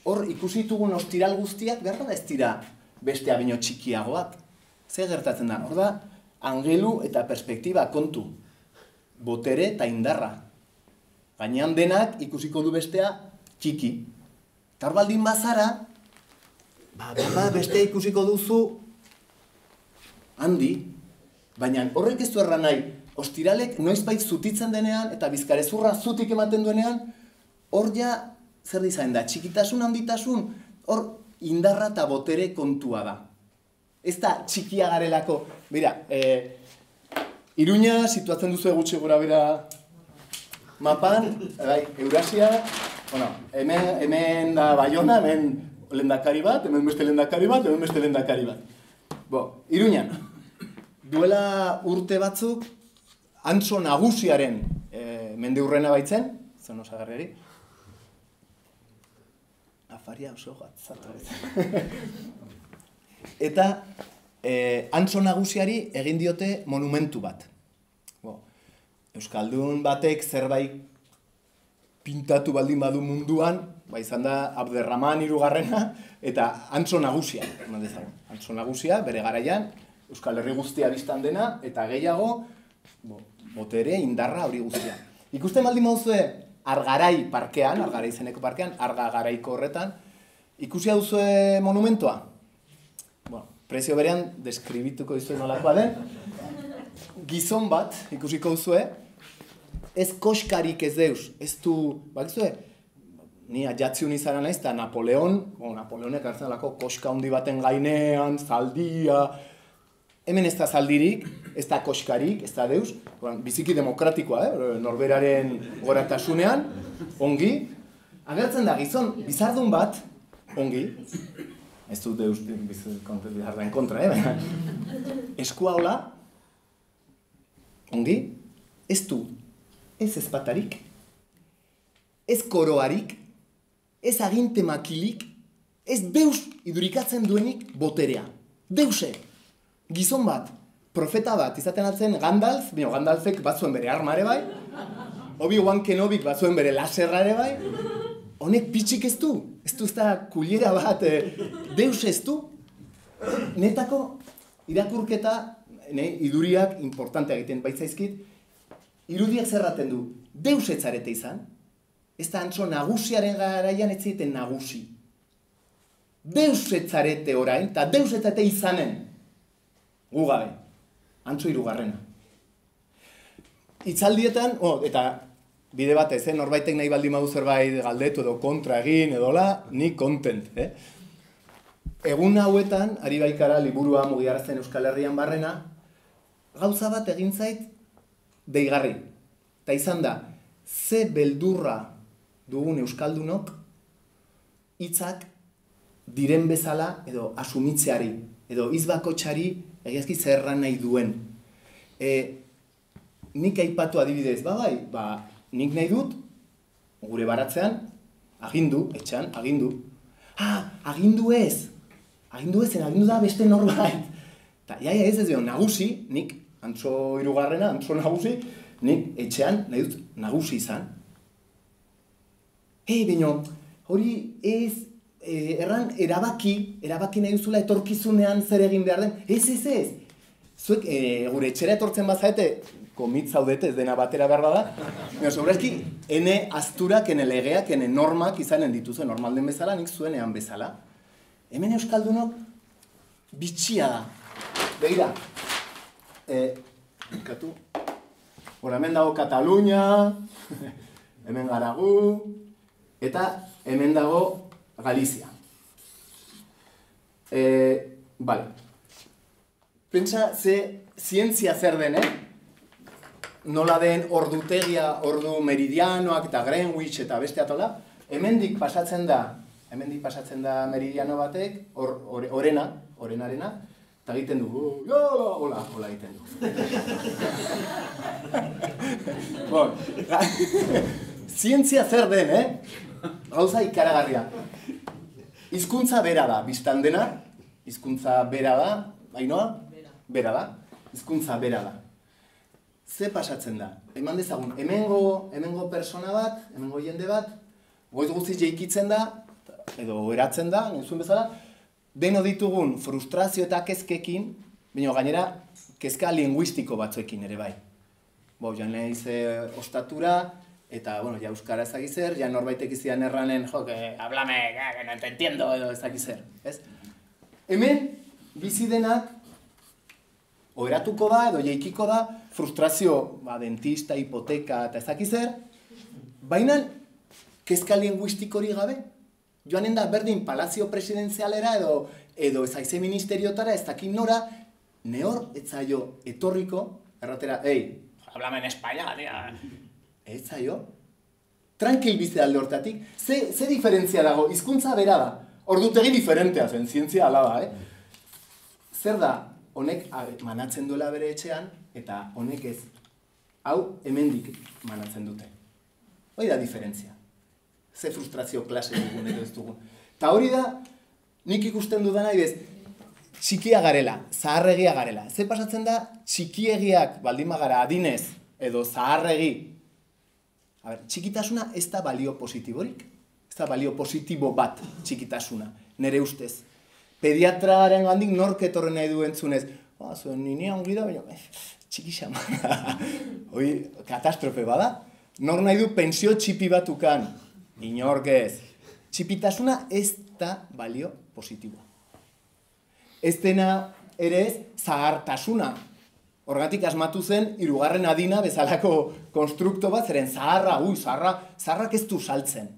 hor ikusi ditugun ostiral guztiak, behar bada ez dira beste abino txikiagoak. Zer gertatzen da, hor da, angelu eta perspektiba kontu. Botere eta indarra. Gainean denak ikusiko du bestea txiki. Tarbaldin bazara, ba, ba, ba, beste ikusiko duzu. Handi, baina horrek ez du erran nahi, ostiralek noizbait zutitzen denean eta bizkarezurra zutik ematen duenean, hor ja, zer dizain da, txikitasun handitasun, hor indarra eta botere kontua da. Ez da txikia garelako, bera, e, Iruña situatzen duzu gutxi gura bera mapan, bai, Eurasia, bueno, hemen, hemen da Bayona, hemen lendakari bat, hemen beste lendakari bat, hemen beste lendakari bat. Bo, Iruñan, duela urte batzuk, antzo nagusiaren e, mende urrena baitzen, zen osagarriari, afaria oso bat, [LAUGHS] Eta e, antzo nagusiari egin diote monumentu bat. Bo, Euskaldun batek zerbait pintatu baldin badu munduan, ba izan da Abderraman irugarrena, eta antzo nagusia. Antzo nagusia, bere garaian, Euskal Herri guztia biztan dena, eta gehiago, bo, botere, indarra hori guztia. Ikusten baldin mauzue, argarai parkean, argarai zeneko parkean, arga garaiko horretan, ikusia duzue monumentoa? Bueno, prezio berean, deskribituko dizue nolakoa den. Gizon bat, ikusiko duzue, ez koskarik ez deus, ez du, bakizue, ni ajatziun izan naiz, eta Napoleon, o, Napoleonek hartzen alako koska handi baten gainean, zaldia, hemen ez da zaldirik, ez da koskarik, ez da deus, biziki demokratikoa, eh? norberaren goratasunean, ongi, agertzen da gizon, bizardun bat, ongi, ez du deus bizarduen kontra, eh? eskua hola, ongi, ez du, ez ezpatarik, ez koroarik, ez aginte makilik, ez deus idurikatzen duenik boterea. Deuse, gizon bat, profeta bat, izaten atzen Gandalf, bino Gandalfek batzuen bere armare bai, Obi-Wan Kenobik batzuen bere laserrare bai, honek pitxik ez du, ez du ez da kuliera bat, e, deus ez du, netako irakurketa, ne, iduriak importantea egiten baitzaizkit, irudiak zerraten du, deus ez zarete izan, ez da antzo nagusiaren garaian ez ziten nagusi. Deus ez zarete orain, eta deus ez zarete izanen, gu gabe, antzo irugarrena. Itzaldietan, oh, eta bide batez, eh, norbaitek nahi baldin madu zerbait galdetu edo kontra egin edo la, ni content. Eh? Egun hauetan, ari baikara liburua mugiarazten Euskal Herrian barrena, gauza bat egin zait deigarri. Ta izan da, ze beldurra dugun Euskaldunok, hitzak diren bezala edo asumitzeari, edo izbako txari egiazki zerran nahi duen. E, nik aipatu adibidez, ba bai, ba, nik nahi dut, gure baratzean, agindu, etxan, agindu. Ah, agindu ez, agindu ez, agindu da beste norbait. Ta, ja, ja, ez ez nagusi, nik, antzo irugarrena, antzo nagusi, nik etxean nahi dut nagusi izan. Hei, bino, hori ez e, erran erabaki, erabaki nahi duzula etorkizunean zer egin behar den. Ez, ez, ez. Zuek e, gure etxera etortzen bazaete, komit zaudete ez dena batera behar da. Baina, sobrazki, ene asturak, ene legeak, ene normak izanen dituzu, normal den bezala, nik zuenean bezala. Hemen Euskaldunok bitxia da. Begira, e, katu, Hora, hemen dago Katalunia, [LAUGHS] hemen garagu, eta hemen dago Galizia. E, bale. Pentsa, ze zientzia zer den, eh? Nola den ordutegia, ordu meridianoak eta Greenwich eta beste atola, hemendik pasatzen da, hemendik pasatzen da meridiano batek, or, or, orena, orenarena, eta egiten du, jo, hola, hola egiten du. [LAUGHS] bon, [LAUGHS] zientzia zer den, eh? Gauza ikaragarria. Hizkuntza bera da, biztan dena, hizkuntza bera da, bainoa? Bera da, hizkuntza bera da. Ze pasatzen da? Eman dezagun, hemengo, hemengo persona bat, hemengo jende bat, goiz guztiz jeikitzen da, edo eratzen da, nizuen bezala, deno ditugun frustrazio eta kezkekin, baina gainera kezka linguistiko batzuekin ere bai. Bo, jan lehiz ostatura, eta, bueno, ja euskara ezagizer, ja norbaitek izian erranen, jo, que hablame, que no te entiendo, edo ezagizer, ez? Hemen, bizi denak, oeratuko da, edo jeikiko da, frustrazio, ba, dentista, hipoteka, eta ezakizer, baina, kezka linguistikori gabe, joanen da berdin palazio presidenzialera edo edo ezaize ministeriotara ez dakin nora, nehor etzaio etorriko, erratera, ei, hablame en España, tia, etzaio, tranquil bizi alde hortatik, ze, ze diferentzia dago, hizkuntza bera da, ordutegi diferentea zen, zientzia alaba, eh? Zer da, honek manatzen duela bere etxean, eta honek ez, hau hemendik manatzen dute. Hoi da diferentzia ze frustrazio klase dugun edo ez dugun. Ta hori da, nik ikusten dudana idez, txikia garela, zaharregia garela. Ze pasatzen da, txikiegiak baldin magara adinez, edo zaharregi. A ber, txikitasuna ez da balio positiborik. Ez da balio positibo bat txikitasuna, nere ustez. Pediatraren gandik nork etorren nahi du entzunez. Ba, zuen nini ongi da, baina, eh, txiki xama. [LAUGHS] Hoi, katastrofe bada. Nor nahi du pensio txipi batukan, Inork ez. Txipitasuna ez da balio positiboa. Ez dena ere ez zahartasuna. Horgatik asmatu zen, irugarren adina bezalako konstrukto bat, zeren zaharra, ui, zaharra, zaharrak ez du saltzen.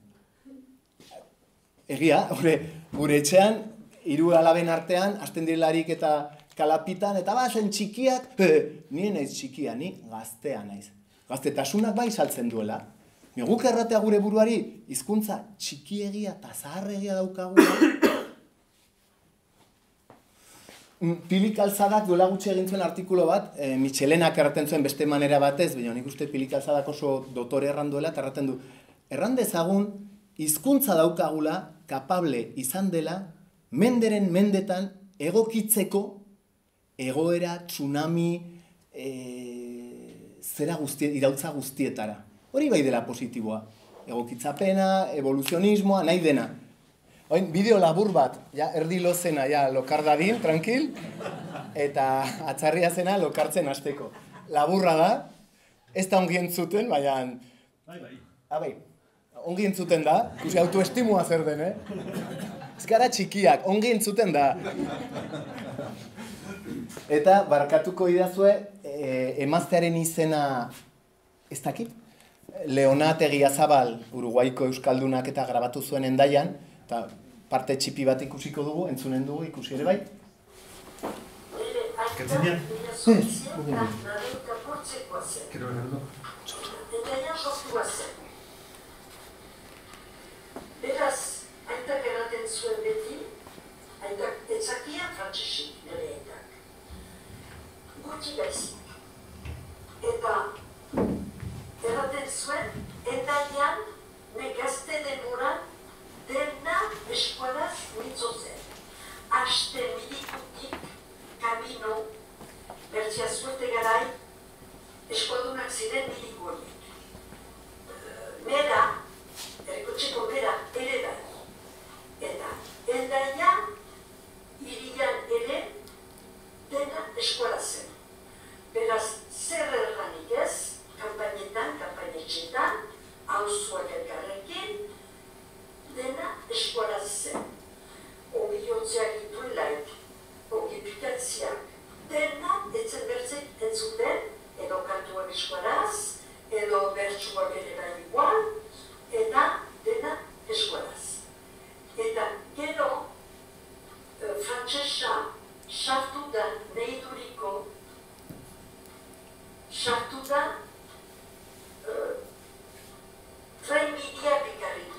Egia, gure, gure etxean, hiru alaben artean, asten direlarik eta kalapitan, eta ba, zen txikiak, [LAUGHS] e, nien naiz txikia, ni gaztea naiz. Gaztetasunak bai saltzen duela, guk erratea gure buruari, hizkuntza txikiegia eta zaharregia daukagu. Mm, Pili Kalzadak duela gutxi egin zuen artikulo bat, e, Michelenak erraten zuen beste manera batez, baina nik uste Pili Kalzadak oso dotore erran duela, eta erraten du, erran dezagun, hizkuntza daukagula, kapable izan dela, menderen mendetan egokitzeko egoera, tsunami, e, zera guztie, irautza guztietara. Hori bai dela positiboa. Egokitzapena, evoluzionismoa, nahi dena. Oin, bideo labur bat, ja, erdi lozena, ja, lokar dadin, tranquil, eta atzarria zena lokartzen hasteko. Laburra da, ez da ongi entzuten, baina... Bai, bai. Ah, bai. Ongi entzuten da, kusi autoestimua zer den, eh? Ez gara txikiak, ongi entzuten da. Eta barkatuko idazue, e, emaztearen izena ez dakit? Leonate Zabal, Uruguaiko Euskaldunak eta grabatu zuen endaian, eta parte txipi bat ikusiko dugu, entzunen dugu ikusi ere bai. Kertzen Beraz, aitak eraten zuen beti, aitak etzakia frantzesik nire aitak. Guti baizik. Eta erraten zuen, endaian, negazte demoran, dena eskualaz mintzo zen. Aste milikutik kamino, bertzia zuerte garai, eskualdunak ziren miliku horiek. Mera, erriko txeko mera, ere da. Eta, eldaia, irian ere, dena eskuala zen. Beraz, zer erranik ez, kampainetan, kampainetxetan, hauzuak elkarrekin, dena eskola zen. Ogi jontzeak ituen laik, ogi pikatziak, dena etzen bertzei entzuten, edo kantuan eskolaz, edo bertsuak ere bai igual, eta dena eskolaz. Eta gero, e, uh, frantzesa, sartu da neiduriko, sartu da uh, tren bidiak ikarriko.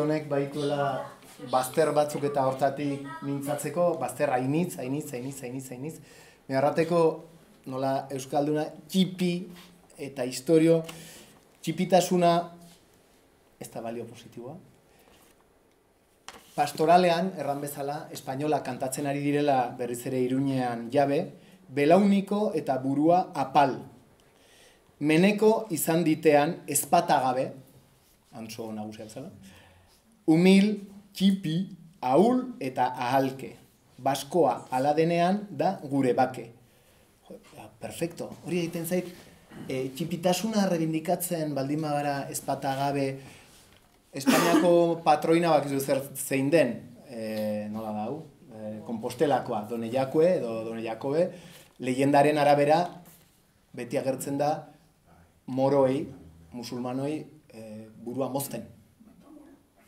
honek baituela bazter batzuk eta hortatik mintzatzeko, bazter hainitz, hainitz, hainitz, hainitz, hainitz. Meharrateko nola Euskalduna txipi eta historio, txipitasuna ez da balio positiboa. Pastoralean, erran bezala, espainola kantatzen ari direla berriz ere iruñean jabe, belauniko eta burua apal. Meneko izan ditean ezpatagabe, antzo nagusia bezala, humil, txipi, ahul eta ahalke. Baskoa ala denean da gure bake. Perfecto. Hori egiten zait, e, txipitasuna rebindikatzen baldin bagara ezpatagabe, Espainiako [COUGHS] patroina bakizu zer zein den, e, nola dau, e, kompostelakoa, done jakue edo done jakobe, leyendaren arabera beti agertzen da moroei, musulmanoi, e, burua mozten.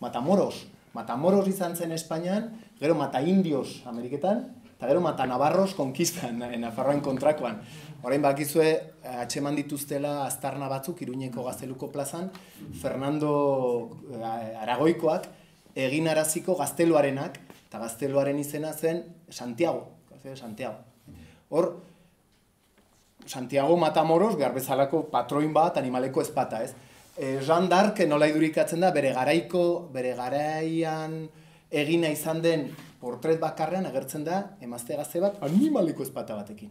Matamoros. Matamoros izan zen Espainian, gero mata indios Ameriketan, eta gero mata navarros konkistan, [LAUGHS] Nafarroen kontrakoan. Orain bakizue, atxeman dituztela aztarna batzuk Iruñeko gazteluko plazan, Fernando Aragoikoak egin araziko gazteluarenak, eta gazteluaren izena zen Santiago. Santiago. Hor, Santiago Matamoros, behar bezalako patroin bat, animaleko ezpata, ez? E, Jean d'Arc nola idurikatzen da, bere garaiko, bere garaian egina izan den portret bakarrean agertzen da, emazte gazte bat, animaleko ezpata batekin.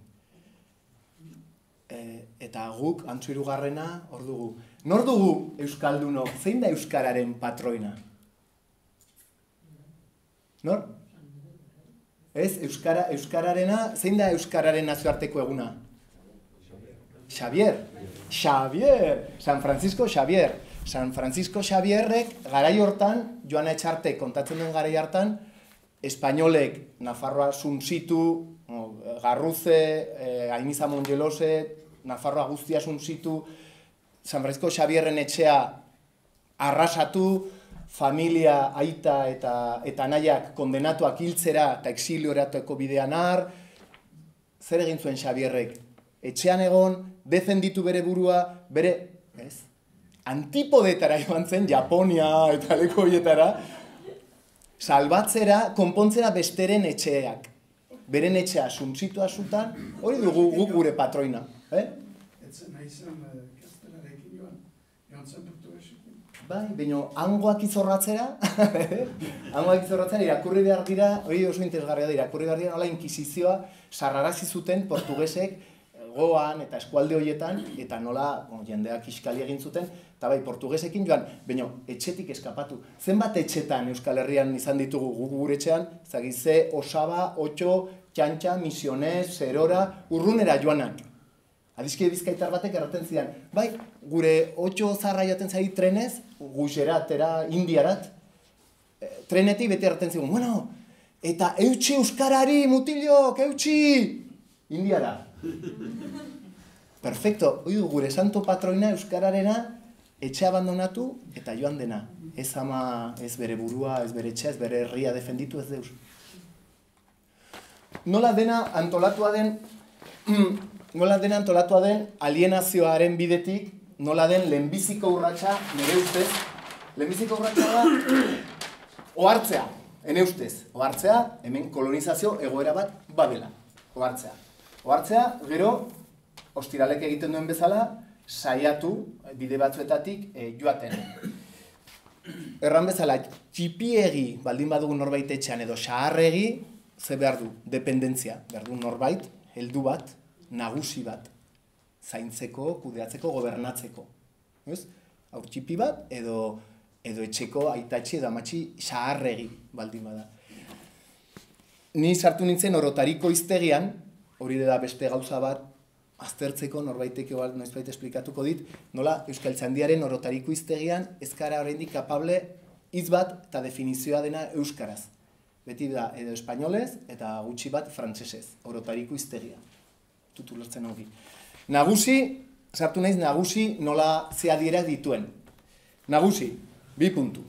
E, eta guk, antzu irugarrena, hor dugu. Nor dugu Euskalduno, zein da Euskararen patroina? Nor? Ez, Euskara, Euskararena, zein da Euskararen nazioarteko eguna? Xavier. Xavier. San Francisco Xavier. San Francisco Xavierrek garai hortan, Joana Etxarte kontatzen duen garai hartan, espainolek Nafarroa sunsitu, Garruze, eh, Ainiza Mongelose, Nafarroa guztia sunsitu, San Francisco Xabierren etxea arrasatu, familia aita eta eta anaiak kondenatuak hiltzera eta exiliorateko bidean har, zer egin zuen Xabierrek? Etxean egon, defenditu bere burua, bere, ez? Antipodetara joan zen, Japonia eta leko hietara, salbatzera, konpontzera besteren etxeak. Beren etxea suntzitua zutan, hori dugu guk gure patroina. Eh? Etzen nahi zen, eh, kastelarekin joan, joan zen. Bai, baina hangoak izorratzera, [LAUGHS] hangoak izorratzera irakurri behar dira, hori oso interesgarria da, irakurri behar dira, nola inkisizioa sarrarazi zuten portugesek goan eta eskualde horietan, eta nola bueno, jendeak iskali egin zuten, eta bai, portugesekin joan, baina etxetik eskapatu. Zenbat etxetan Euskal Herrian izan ditugu guk gure etxean, zagize, osaba, otxo, txantxa, misionez, zerora, urrunera joanak. Adizkide bizkaitar batek erraten zidan, bai, gure otxo zarra jaten zari trenez, guxeratera, indiarat, e, trenetik beti erraten zidan, bueno, eta eutxi euskarari, mutilok, eutxi, indiara. Perfecto, oi gure santo patroina euskararena etxe abandonatu eta joan dena. Ez ama, ez bere burua, ez bere etxea, ez bere herria defenditu ez deus. Nola dena antolatua den [CLEARS THROAT] nola dena antolatua den alienazioaren bidetik, nola den lehenbiziko urratsa nire ustez, lehenbiziko urratsa da [CLEARS THROAT] ohartzea, ene ustez, ohartzea, hemen kolonizazio egoera bat badela, ohartzea. Ohartzea, gero, ostiralek egiten duen bezala, saiatu bide batzuetatik e, joaten. [CLEARS THROAT] Erran bezala, txipiegi baldin badugu norbait etxean edo xaharregi, ze behar du, dependentzia, behar du norbait, heldu bat, nagusi bat, zaintzeko, kudeatzeko, gobernatzeko. Ez? Hau txipi bat, edo, edo etxeko aitatxi edo amatxi xaharregi baldin bada. Ni sartu nintzen orotariko iztegian, hori da beste gauza bat, aztertzeko norbaitek igual noizbait esplikatuko dit, nola Euskal Txandiaren orotariko iztegian ez gara oraindik kapable hitz bat eta definizioa dena euskaraz. Beti da edo espainolez eta gutxi bat frantsesez, orotariko iztegia. Tutu lortzen hogi. Nagusi, sartu naiz nagusi nola zeadierak dituen. Nagusi, bi puntu.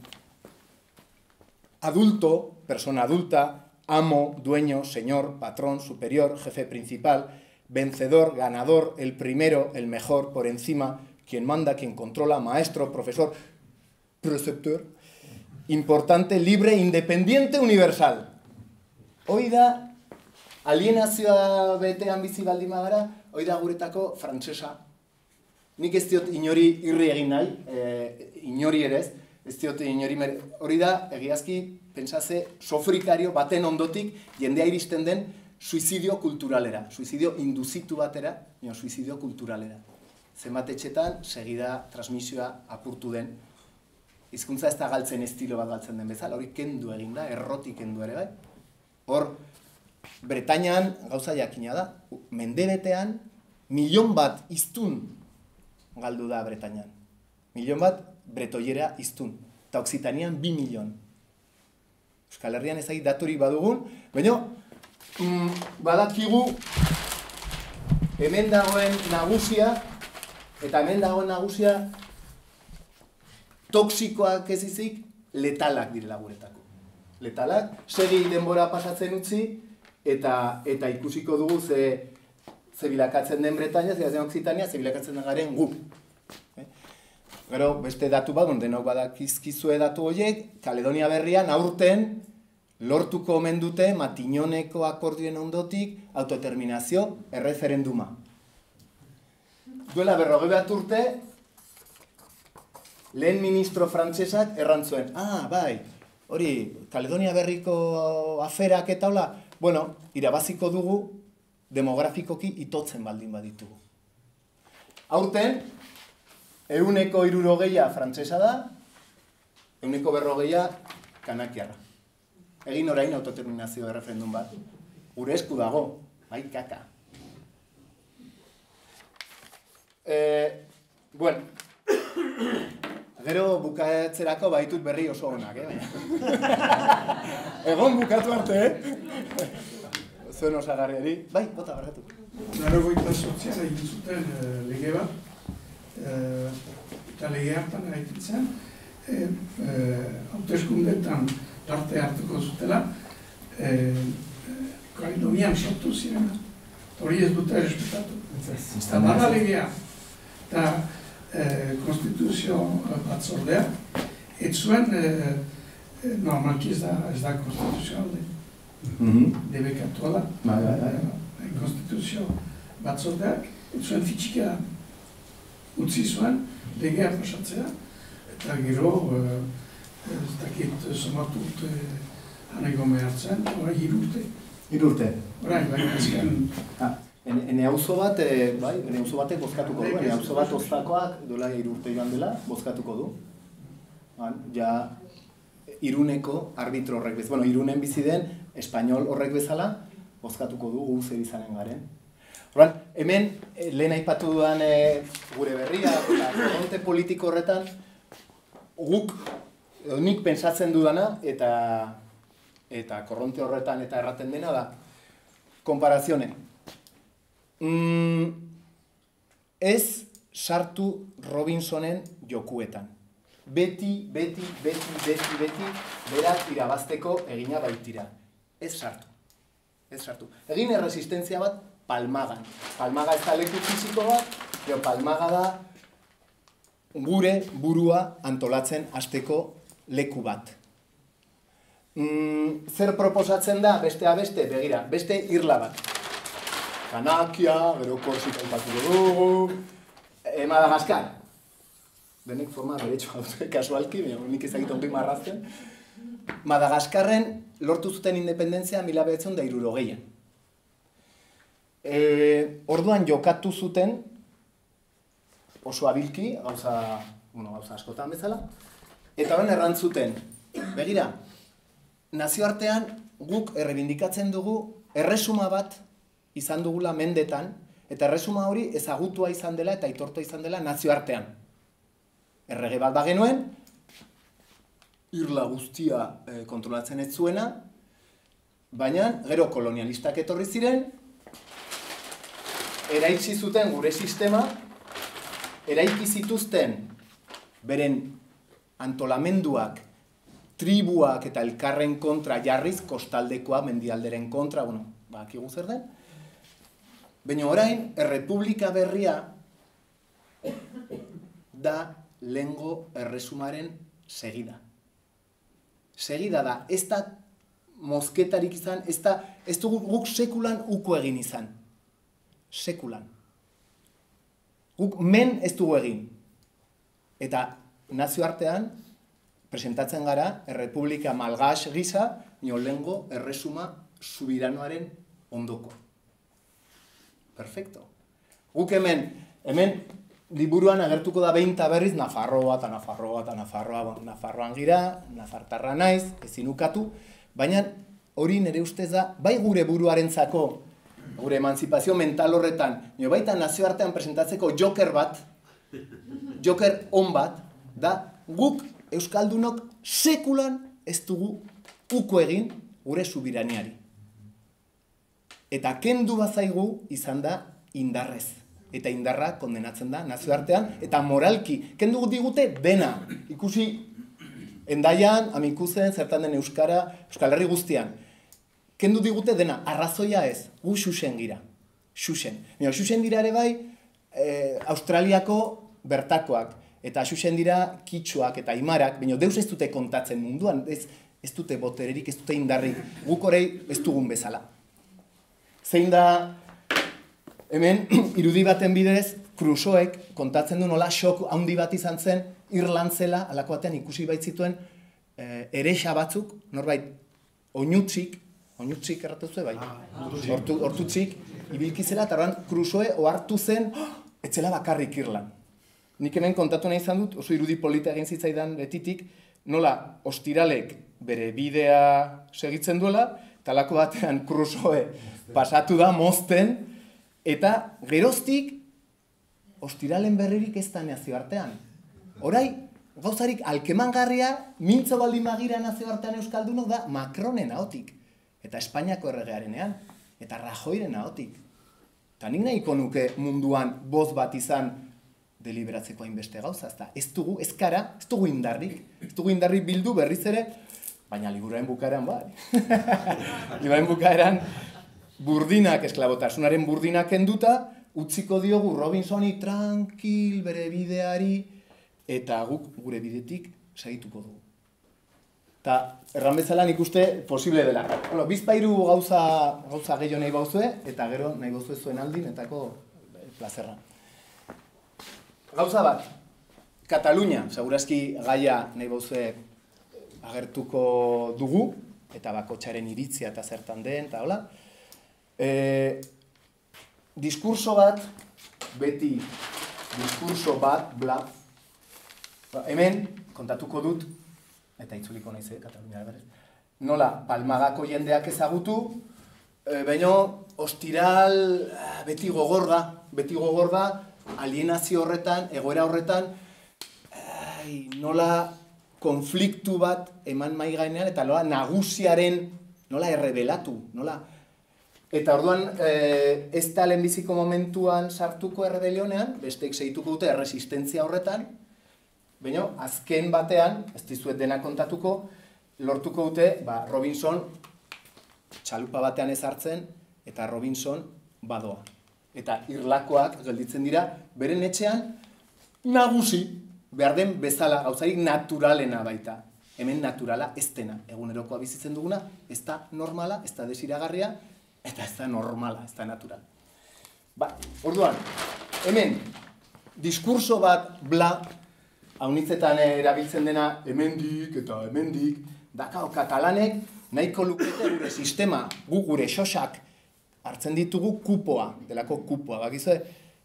Adulto, persona adulta, amo, dueño, señor, patrón, superior, jefe principal, vencedor, ganador, el primero, el mejor, por encima, quien manda, quien controla, maestro, profesor, preceptor, importante, libre, independiente, universal. Hoi da, alienazioa betean bizi baldin bagara, hoi da guretako frantsesa. Nik ez diot inori irri egin nahi, e, inori ere ez, ez diot inori hori da, egiazki, pentsaze, sofrikario baten ondotik, jendea iristen den, suizidio kulturalera, suizidio induzitu batera, nio, suizidio kulturalera. Zenbat etxetan, segida transmisioa apurtu den, hizkuntza ez da galtzen estilo bat galtzen den bezala, hori kendu egin da, errotik kendu ere bai. Hor, Bretañan gauza jakina da, mendebetean milion bat iztun galdu da Bretañan. Milion bat bretoiera iztun. Eta Oksitanian bi milion. Euskal Herrian ezagit daturik badugun, baina mm, badakigu hemen dagoen nagusia eta hemen dagoen nagusia toksikoak ez izik letalak direla guretako. Letalak, segi denbora pasatzen utzi eta eta ikusiko dugu ze ze bilakatzen den Bretaña, ze Oksitania, ze bilakatzen den garen gu. Gero, beste datu bat, denok badakizkizue datu horiek, Kaledonia berrian aurten lortuko omen dute Matinoneko akordioen ondotik autodeterminazio erreferenduma. Duela berroge bat urte, lehen ministro frantsesak errantzuen. Ah, bai, hori, Kaledonia berriko aferak eta hola, bueno, irabaziko dugu demografikoki itotzen baldin baditugu. Aurten, euneko irurogeia frantsesa da, euneko berrogeia kanakiarra egin orain autoterminazio erreferendum bat. Gure esku dago, bai kaka. E, bueno, [COUGHS] gero buka, bukatzerako baitut berri oso onak, eh? [LAUGHS] Egon bukatu arte, eh? Zuen osagarriari. Bai, bota barkatu. Larogeita sortzian egin zuten lege bat, eta lege hartan egiten zen, eh, eh, hauteskundeetan parte hartuko zutela, eh, eh, Kaledonian sortu ziren, hori ez dute errespetatu. Eta bada legea, eta eh, konstituzio batzordea, ez zuen, eh, eh, normalki ez da, ez da konstituzionalde, Mhm. debekatua da. Bai, bai, bai. Eh, konstituzio batzordeak, ez zuen fitxikea utzi zuen, legea pasatzea, eta gero, eh, ez dakit, somatu urte haneko mehartzen, orai hiru urte. Irurte. Orain, bai, azken, Ah, ene, auzo bat, e, bai, ene auzo batek bozkatuko du, Bai, ene bai. auzo bat oztakoak dola irurte joan dela, bozkatuko du. Han, ja, iruneko arbitro horrek bezala, bueno, irunen bizi den, espainol horrek bezala, bozkatuko du gu zer izanen garen. Orduan, hemen, eh, lehen aipatu dudan eh, gure berria, korronte politiko horretan, guk, nik pensatzen dudana, eta eta korronte horretan eta erraten dena da, konparazione. Mm, ez sartu Robinsonen jokuetan. Beti, beti, beti, beti, beti, berak irabazteko egina baitira. Ez sartu. Ez sartu. Egin erresistentzia bat palmagan. Palmaga ez da leku fisiko bat, pero palmaga da gure burua antolatzen hasteko leku bat. Mm, zer proposatzen da bestea beste, begira, beste irla bat. Kanakia, gero Korsika aipatuko dugu, e, Madagaskar. Denek forma beretxoa dute [LAUGHS] kasualki, nik ezagit ondik marrazten. Madagaskarren lortu zuten independentzia mila behetzen da irurogeian. E, orduan jokatu zuten oso abilki, gauza, bueno, gauza askotan bezala, eta horren errantzuten, begira, nazioartean guk errebindikatzen dugu erresuma bat izan dugula mendetan, eta erresuma hori ezagutua izan dela eta aitortua izan dela nazioartean. Errege bat bagenuen, irla guztia eh, kontrolatzen ez zuena, baina gero kolonialistak etorri ziren, eraitsi zuten gure sistema, eraiki zituzten beren antolamenduak, tribuak eta elkarren kontra jarriz, kostaldekoa mendialderen kontra, bueno, bakigu zer den. Baina orain, errepublika berria da lengo erresumaren segida. Segida da, ez da mozketarik izan, ez da, ez dugu guk sekulan uko egin izan. Sekulan. Guk men ez dugu egin. Eta nazioartean, presentatzen gara, errepublika malgas gisa, lengo erresuma subiranoaren ondoko. Perfecto. Guk hemen, hemen liburuan agertuko da behin eta berriz Nafarroa eta Nafarroa eta Nafarroa, Nafarroan gira, Nafartarra naiz, ezin ukatu, baina hori nire ustez da, bai gure buruarentzako, gure emanzipazio mental horretan, nio baita nazioartean presentatzeko joker bat, joker on bat, da guk Euskaldunok sekulan ez dugu uko egin gure subiraniari. Eta kendu bazaigu izan da indarrez. Eta indarra kondenatzen da nazioartean, eta moralki, kendu digute dena. Ikusi, endaian, amikuzen, zertan den Euskara, Euskal Herri guztian. Kendu digute dena, arrazoia ez, gu xuxen gira. Xuxen. Nio, xuxen dira ere bai, e, Australiako bertakoak. Eta xuxen dira kitsuak eta imarak, baina deus ez dute kontatzen munduan, ez, ez dute botererik, ez dute indarrik, guk orei ez dugun bezala. Zein da, hemen, [CLEARS THROAT] irudi baten bidez, Crusoek kontatzen du nola xok handi bat izan zen, Irlantzela, alako batean ikusi baitzituen, e, erexa batzuk, norbait, oinutzik, oinutzik erratu zuen, bai, hortu, hortutzik, ibilkizela, eta horren Crusoe ohartu zen, "Oh, etzela bakarrik Irlan. Nik hemen kontatu nahi izan dut, oso irudi polita egin zitzaidan betitik, nola ostiralek bere bidea segitzen duela, talako batean Crusoe pasatu da mozten, eta geroztik ostiralen berririk ez da nazioartean. Orai, gauzarik alkemangarria, mintzo baldin magira nazio artean Euskaldunok da Macronen ahotik. Eta Espainiako erregearenean. Eta Rajoyren ahotik. Eta nik nahiko nuke munduan boz bat izan deliberatzeko hainbeste gauza, ezta. Ez dugu, ez kara, ez dugu indarrik, ez dugu indarrik bildu berriz ere, baina liburuen bukaeran bai. [LAUGHS] liburuen bukaeran burdinak, esklabotasunaren burdinak enduta, utziko diogu Robinsoni tranquil bere bideari, eta guk gure bidetik segituko dugu. Eta erran bezala nik uste posible dela. Bueno, bizpairu gauza, gauza gehiago nahi bauzue, eta gero nahi bauzue zuen aldin, etako plazerra. Gauza bat, Katalunia, segurazki gaia nahi bauzue agertuko dugu, eta bakotxaren iritzia eta zertan den, eta hola. E, diskurso bat, beti, diskurso bat, bla, ba, hemen, kontatuko dut, eta itzuliko naiz, eh, Katalunia berez. Nola, palmagako jendeak ezagutu, e, baino, ostiral eh, beti gogor da, beti gogor da, alienazio horretan, egoera horretan, ai, nola konfliktu bat eman mai gainean, eta nola nagusiaren, nola errebelatu, nola, Eta orduan, e, ez da lehenbiziko momentuan sartuko errebelionean, besteek segituko dute erresistentzia horretan, Baina, azken batean, ez dizuet dena kontatuko, lortuko dute, ba, Robinson txalupa batean ezartzen, eta Robinson badoa. Eta irlakoak gelditzen dira, beren etxean, nagusi, behar den bezala, gauzarik naturalena baita. Hemen naturala ez dena, egunerokoa bizitzen duguna, ez da normala, ez da desiragarria, eta ez da normala, ez da natural. Ba, orduan, hemen, diskurso bat, bla, haunitzetan erabiltzen dena hemendik eta hemendik, dakao katalanek nahiko lukete gure sistema, gu gure xosak hartzen ditugu kupoa, delako kupoa, bakizue,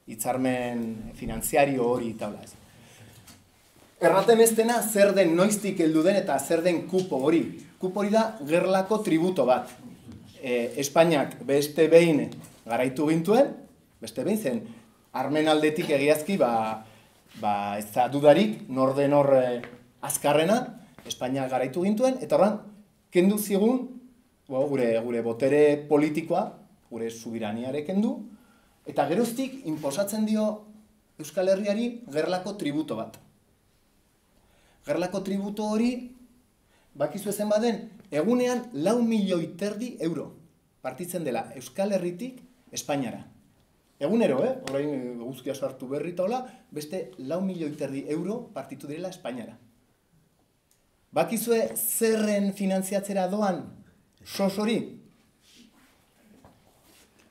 hitzarmen finanziario hori eta hola ez. Erraten ez dena zer den noiztik heldu den eta zer den kupo hori. Kupo hori da gerlako tributo bat. E, Espainiak beste behin garaitu gintuen, beste behin zen, armen aldetik egiazki, ba, ba, ez da dudarik, nor eh, azkarrena, Espainia garaitu gintuen, eta horren, kendu zigun, bo, gure, gure botere politikoa, gure subiraniare kendu, eta geroztik, inposatzen dio Euskal Herriari gerlako tributo bat. Gerlako tributo hori, bakizu ezen baden, egunean lau milioi terdi euro partitzen dela Euskal Herritik Espainiara. Egunero, eh? Orain eh, guzkia sartu berri hola, beste lau milioi terdi euro partitu direla Espainiara. Bakizue zerren finantziatzera doan sos hori?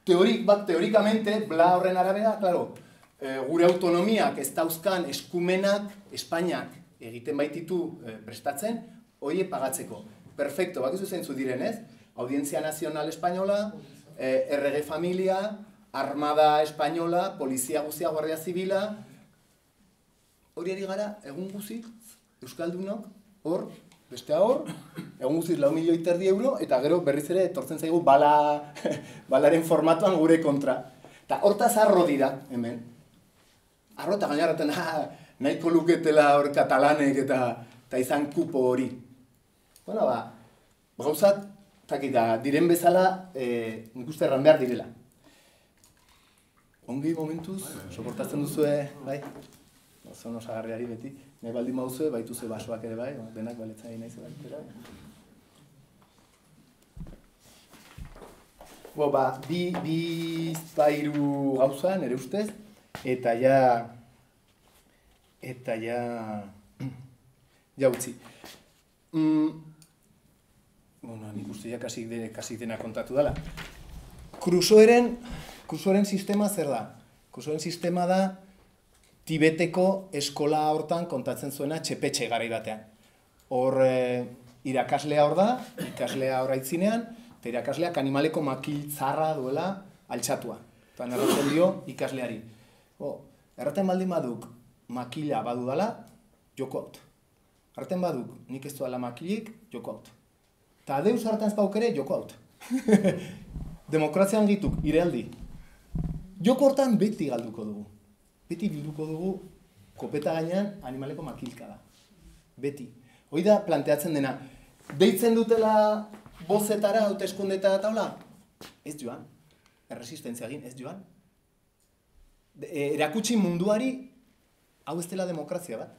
Teorik, bat, teorikamente, bla horren arabera, claro, e, gure autonomiak ez dauzkan eskumenak Espainiak egiten baititu e, prestatzen, hoie pagatzeko. Perfecto, bakizu zentzu direnez, Audientzia Nazional Espainola, e, errege familia, armada espainola, polizia guzia, guardia zibila, hori ari gara, egun guzi, Euskaldunok, hor, beste hor, egun guzi lau milioi terdi euro, eta gero berriz ere etortzen zaigu bala, [LAUGHS] balaren formatuan gure kontra. Eta hortaz arro dira, hemen. Arro eta gainarraten, [LAUGHS] ah, nahiko luketela hor katalanek eta, eta izan kupo hori. Bueno, ba, gauzat, takita, diren bezala, eh, nik uste erran behar direla. Ongi momentuz, soportatzen duzue, bai? Oso no sagarriari beti. Nahi baldin mauzue, baitu ze basoak ere bai, denak baletza egin naiz bai. Bo, ba, bi, bi zairu gauza, nere ustez, eta ja, eta ja, [CLEARS THROAT] ja utzi. Mm, bueno, nik uste ja kasi, de, kasi dena kontatu dela. Crusoeren, Kursoren sistema zer da? Kursoren sistema da Tibeteko eskola hortan kontatzen zuena txepetxe garai batean. Hor e, irakaslea hor da, ikaslea hor aitzinean, eta irakasleak animaleko makil zarra duela altxatua. Eta narratzen dio ikasleari. O, erraten baldin baduk makila badu dala, joko haut. Erraten baduk nik ez duela makilik, joko haut. Eta deus hartan ez ere, joko haut. [LAUGHS] Demokrazian gituk, irealdi, Joko hortan beti galduko dugu. Beti bilduko dugu kopeta gainean animaleko makilka da. Beti. Hoi da planteatzen dena. Deitzen dutela bozetara, hauteskundeta taula? Ez joan. Erresistentzia egin, ez joan. De- e, erakutsi munduari hau ez dela demokrazia bat.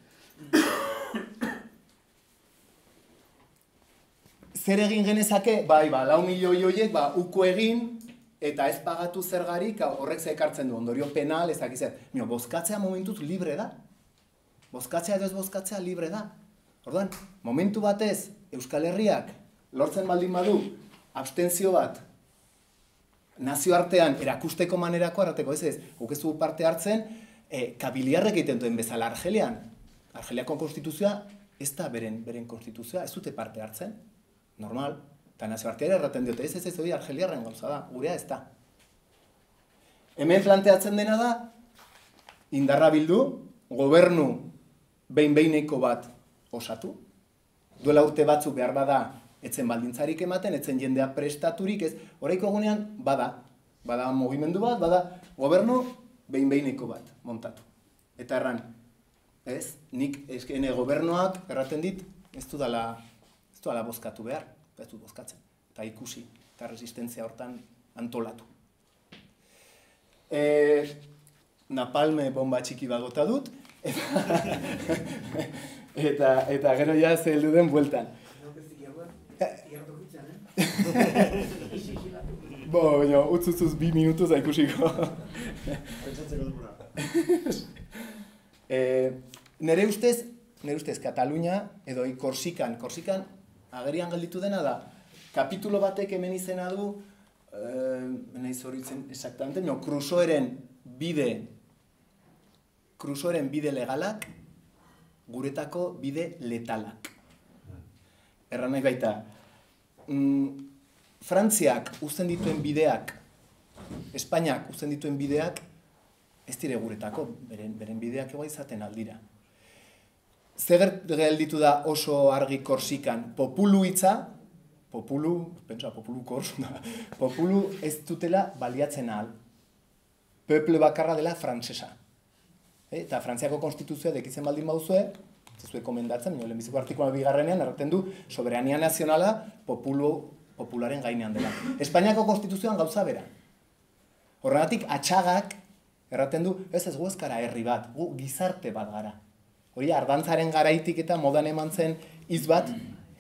Zer egin genezake? Bai, ba, lau milioi horiek, ba, uko egin, eta ez pagatu zergarik, horrek ze ekartzen du, ondorio penal, ez dakiz, Mio, bozkatzea momentuz libre da. Bozkatzea edo ez bozkatzea libre da. Orduan, momentu batez, Euskal Herriak lortzen baldin badu, abstentzio bat, nazioartean erakusteko manerako arteko ez ez, guk ez dugu parte hartzen, e, kabiliarrek egiten duen bezala Argelian. Argeliako konstituzioa ez da beren, beren konstituzioa, ez dute parte hartzen, normal. Eta nazioartean erraten diote, ez ez ez hori Argeliarren gauza da, gurea ez da. Hemen planteatzen dena da, indarra bildu, gobernu behin-behineko bat osatu, duela urte batzuk behar bada etzen baldintzarik ematen, etzen jendea prestaturik ez, oraiko egunean bada, bada mugimendu bat, bada gobernu behin-behineko bat montatu. Eta erran, ez, nik eskene gobernuak erraten dit, ez du dala, ez du dala bozkatu behar, ez du bozkatzen, eta ikusi, eta resistentzia hortan antolatu. E, napalme bomba txiki bagota dut, eta, [LAUGHS] eta, eta gero ja ze heldu den bueltan. Bo, baina, utzuzuz bi minutuz ikusiko. e, [LAUGHS] nere ustez, nere ustez, Katalunia, edo Korsikan, Korsikan agerian gelditu dena da, kapitulo batek hemen izena du, eh, naiz horitzen exactamente, no, Crusoeren bide, Crusoeren bide legalak, guretako bide letalak. Erran nahi baita, mm, Frantziak uzten dituen bideak, Espainiak uzten dituen bideak, ez dire guretako, beren, beren bideak ego izaten aldira. Zer gelditu da oso argi korsikan, populu hitza, populu, pentsa, populu kors, [LAUGHS] populu ez dutela baliatzen ahal. Peuple bakarra dela frantsesa. E, eta Frantziako konstituzioa dekitzen baldin bauzue, ez zuen komendatzen, nio lehenbiziko artikoa bigarrenean, erraten du, soberania nazionala populu, popularen gainean dela. Espainiako konstituzioan gauza bera. Horregatik, atxagak, erraten du, ez ez gu ez gara herri bat, gu gizarte bat gara. Hori, ardantzaren garaitik eta modan eman zen hitz bat,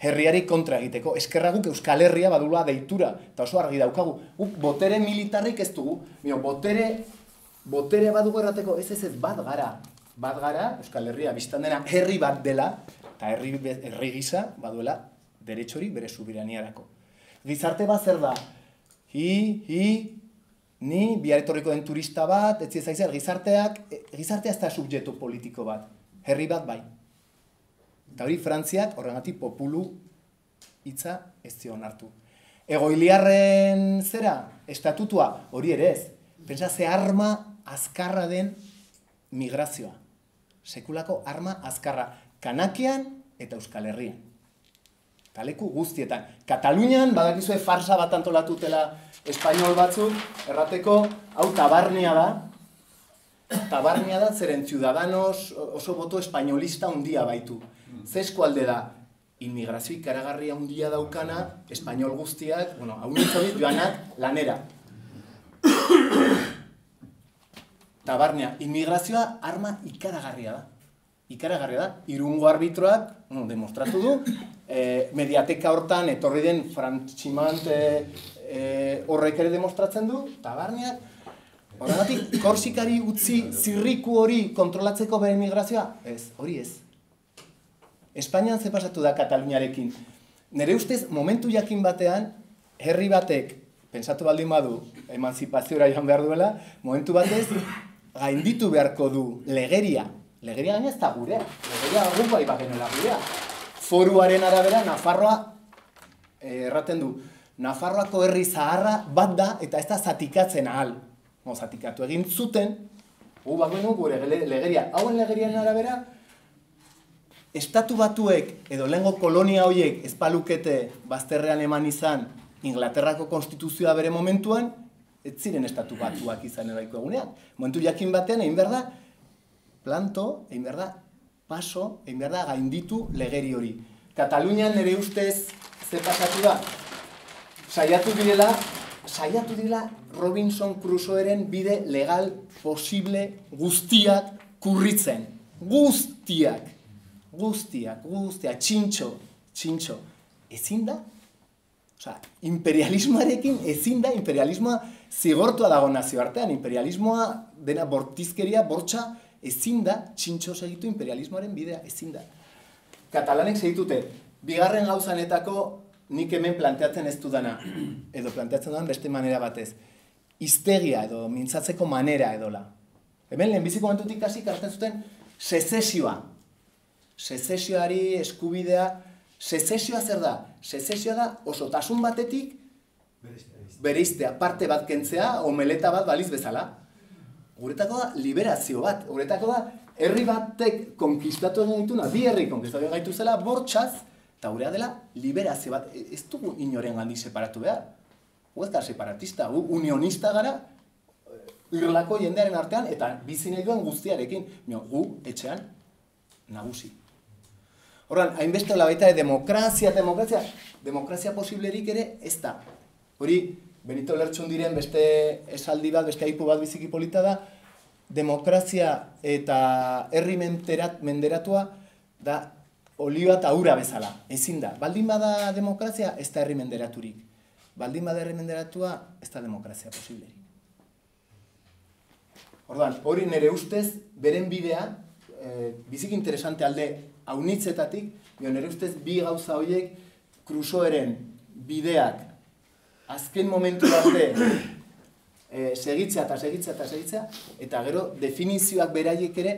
herriari kontra egiteko. Eskerra guk Euskal Herria badula deitura, eta oso argi daukagu. Guk botere militarrik ez dugu, mio, botere, botere badugu errateko, ez ez ez bat gara. Bat gara, Euskal Herria biztan dena herri bat dela, eta herri, herri gisa baduela deretxori bere subiraniarako. Gizarte bat zer da? Hi, hi, ni, bihar etorriko den turista bat, etzi ezaizer, gizarteak, gizartea ez da subjektu politiko bat. Herri bat bai. Eta hori Frantziak horregatik populu hitza ez zion hartu. Egoiliarren zera, estatutua, hori ere ez. Pentsa ze arma azkarra den migrazioa. Sekulako arma azkarra. Kanakian eta Euskal Herrian. Taleku guztietan. Katalunian, badakizue farsa bat antolatutela espainol batzuk, errateko, hau tabarnia da, tabarnia da, zeren ciudadanos oso boto espainolista undia baitu. Ze eskualde da, inmigrazio ikaragarria undia daukana, espainol guztiak, bueno, hau nintzabit joanak lanera. Tabarnia, inmigrazioa arma ikaragarria da. Ikaragarria da. Irungo arbitroak, bueno, demostratu du, eh, mediateka hortan etorri den frantximant eh, horrek ere demostratzen du, tabarniak, Horregatik, korsikari utzi zirriku hori kontrolatzeko bere migrazioa? Ez, hori ez. Espainian ze pasatu da Kataluniarekin. Nere ustez, momentu jakin batean, herri batek, pensatu baldin badu, emanzipazioa joan behar duela, momentu batez, gainditu beharko du legeria. Legeria gaina ez da gurea. Legeria guk bai bagenela gurea. Foruaren arabera, Nafarroa, eh, erraten du, Nafarroako herri zaharra bat da eta ez da zatikatzen ahal. No, zatikatu egin zuten, gu bagenu gure legeria. Hauen legerian arabera, estatu batuek edo lehengo kolonia horiek ezpalukete bazterrean eman izan Inglaterrako konstituzioa bere momentuan, ez ziren estatu batuak izan eraiko egunean. Momentu jakin batean, egin behar da, planto, egin behar da, paso, egin behar da, gainditu legeri hori. Katalunian nire ustez ze pasatu da, saiatu direla, saiatu direla Robinson Crusoeren bide legal posible guztiak kurritzen. Guztiak. Guztiak, guztiak, txintxo, txintxo. Ezin da? Osa, imperialismoarekin ezin da, imperialismoa zigortua dago nazioartean, imperialismoa dena bortizkeria, bortxa, ezin da, txintxo segitu imperialismoaren bidea, ezin da. Katalanek segitute, bigarren gauzanetako nik hemen planteatzen ez dudana, [CLEARS THROAT] edo planteatzen dudan beste manera batez. Iztegia edo mintzatzeko manera edola. Hemen lehenbiziko momentutik hasi kartzen zuten sezesioa. Sezesioari eskubidea, sezesioa zer da? Sezesioa da osotasun batetik bereiztea, parte bat kentzea, omeleta bat baliz bezala. Guretako da liberazio bat, guretako da herri batek konkistatu egin dituna, bi herri konkistatu egin gaitu zela, bortxaz, eta gurea dela liberazio bat, e, ez dugu inoren gandi separatu behar. Gu ez da separatista, gu unionista gara, irlako jendearen artean, eta bizi nahi duen guztiarekin, Mio, gu etxean nagusi. Horran, hainbeste baita demokrazia, demokrazia, demokrazia posiblerik ere ez da. Hori, Benito Lertxun diren beste esaldi bat, beste aipu bat biziki polita da, demokrazia eta herri menderatua da olioa eta ura bezala, ezin da. Baldin bada demokrazia, ez da herri menderaturik. Baldin bada herri menderatua, ez da demokrazia posiblerik. Orduan, hori nire ustez, beren bidea, e, bizik interesante alde haunitzetatik, nire ustez bi gauza horiek Crusoeren bideak azken momentu arte e, segitzea eta segitzea eta segitzea, eta gero definizioak beraiek ere,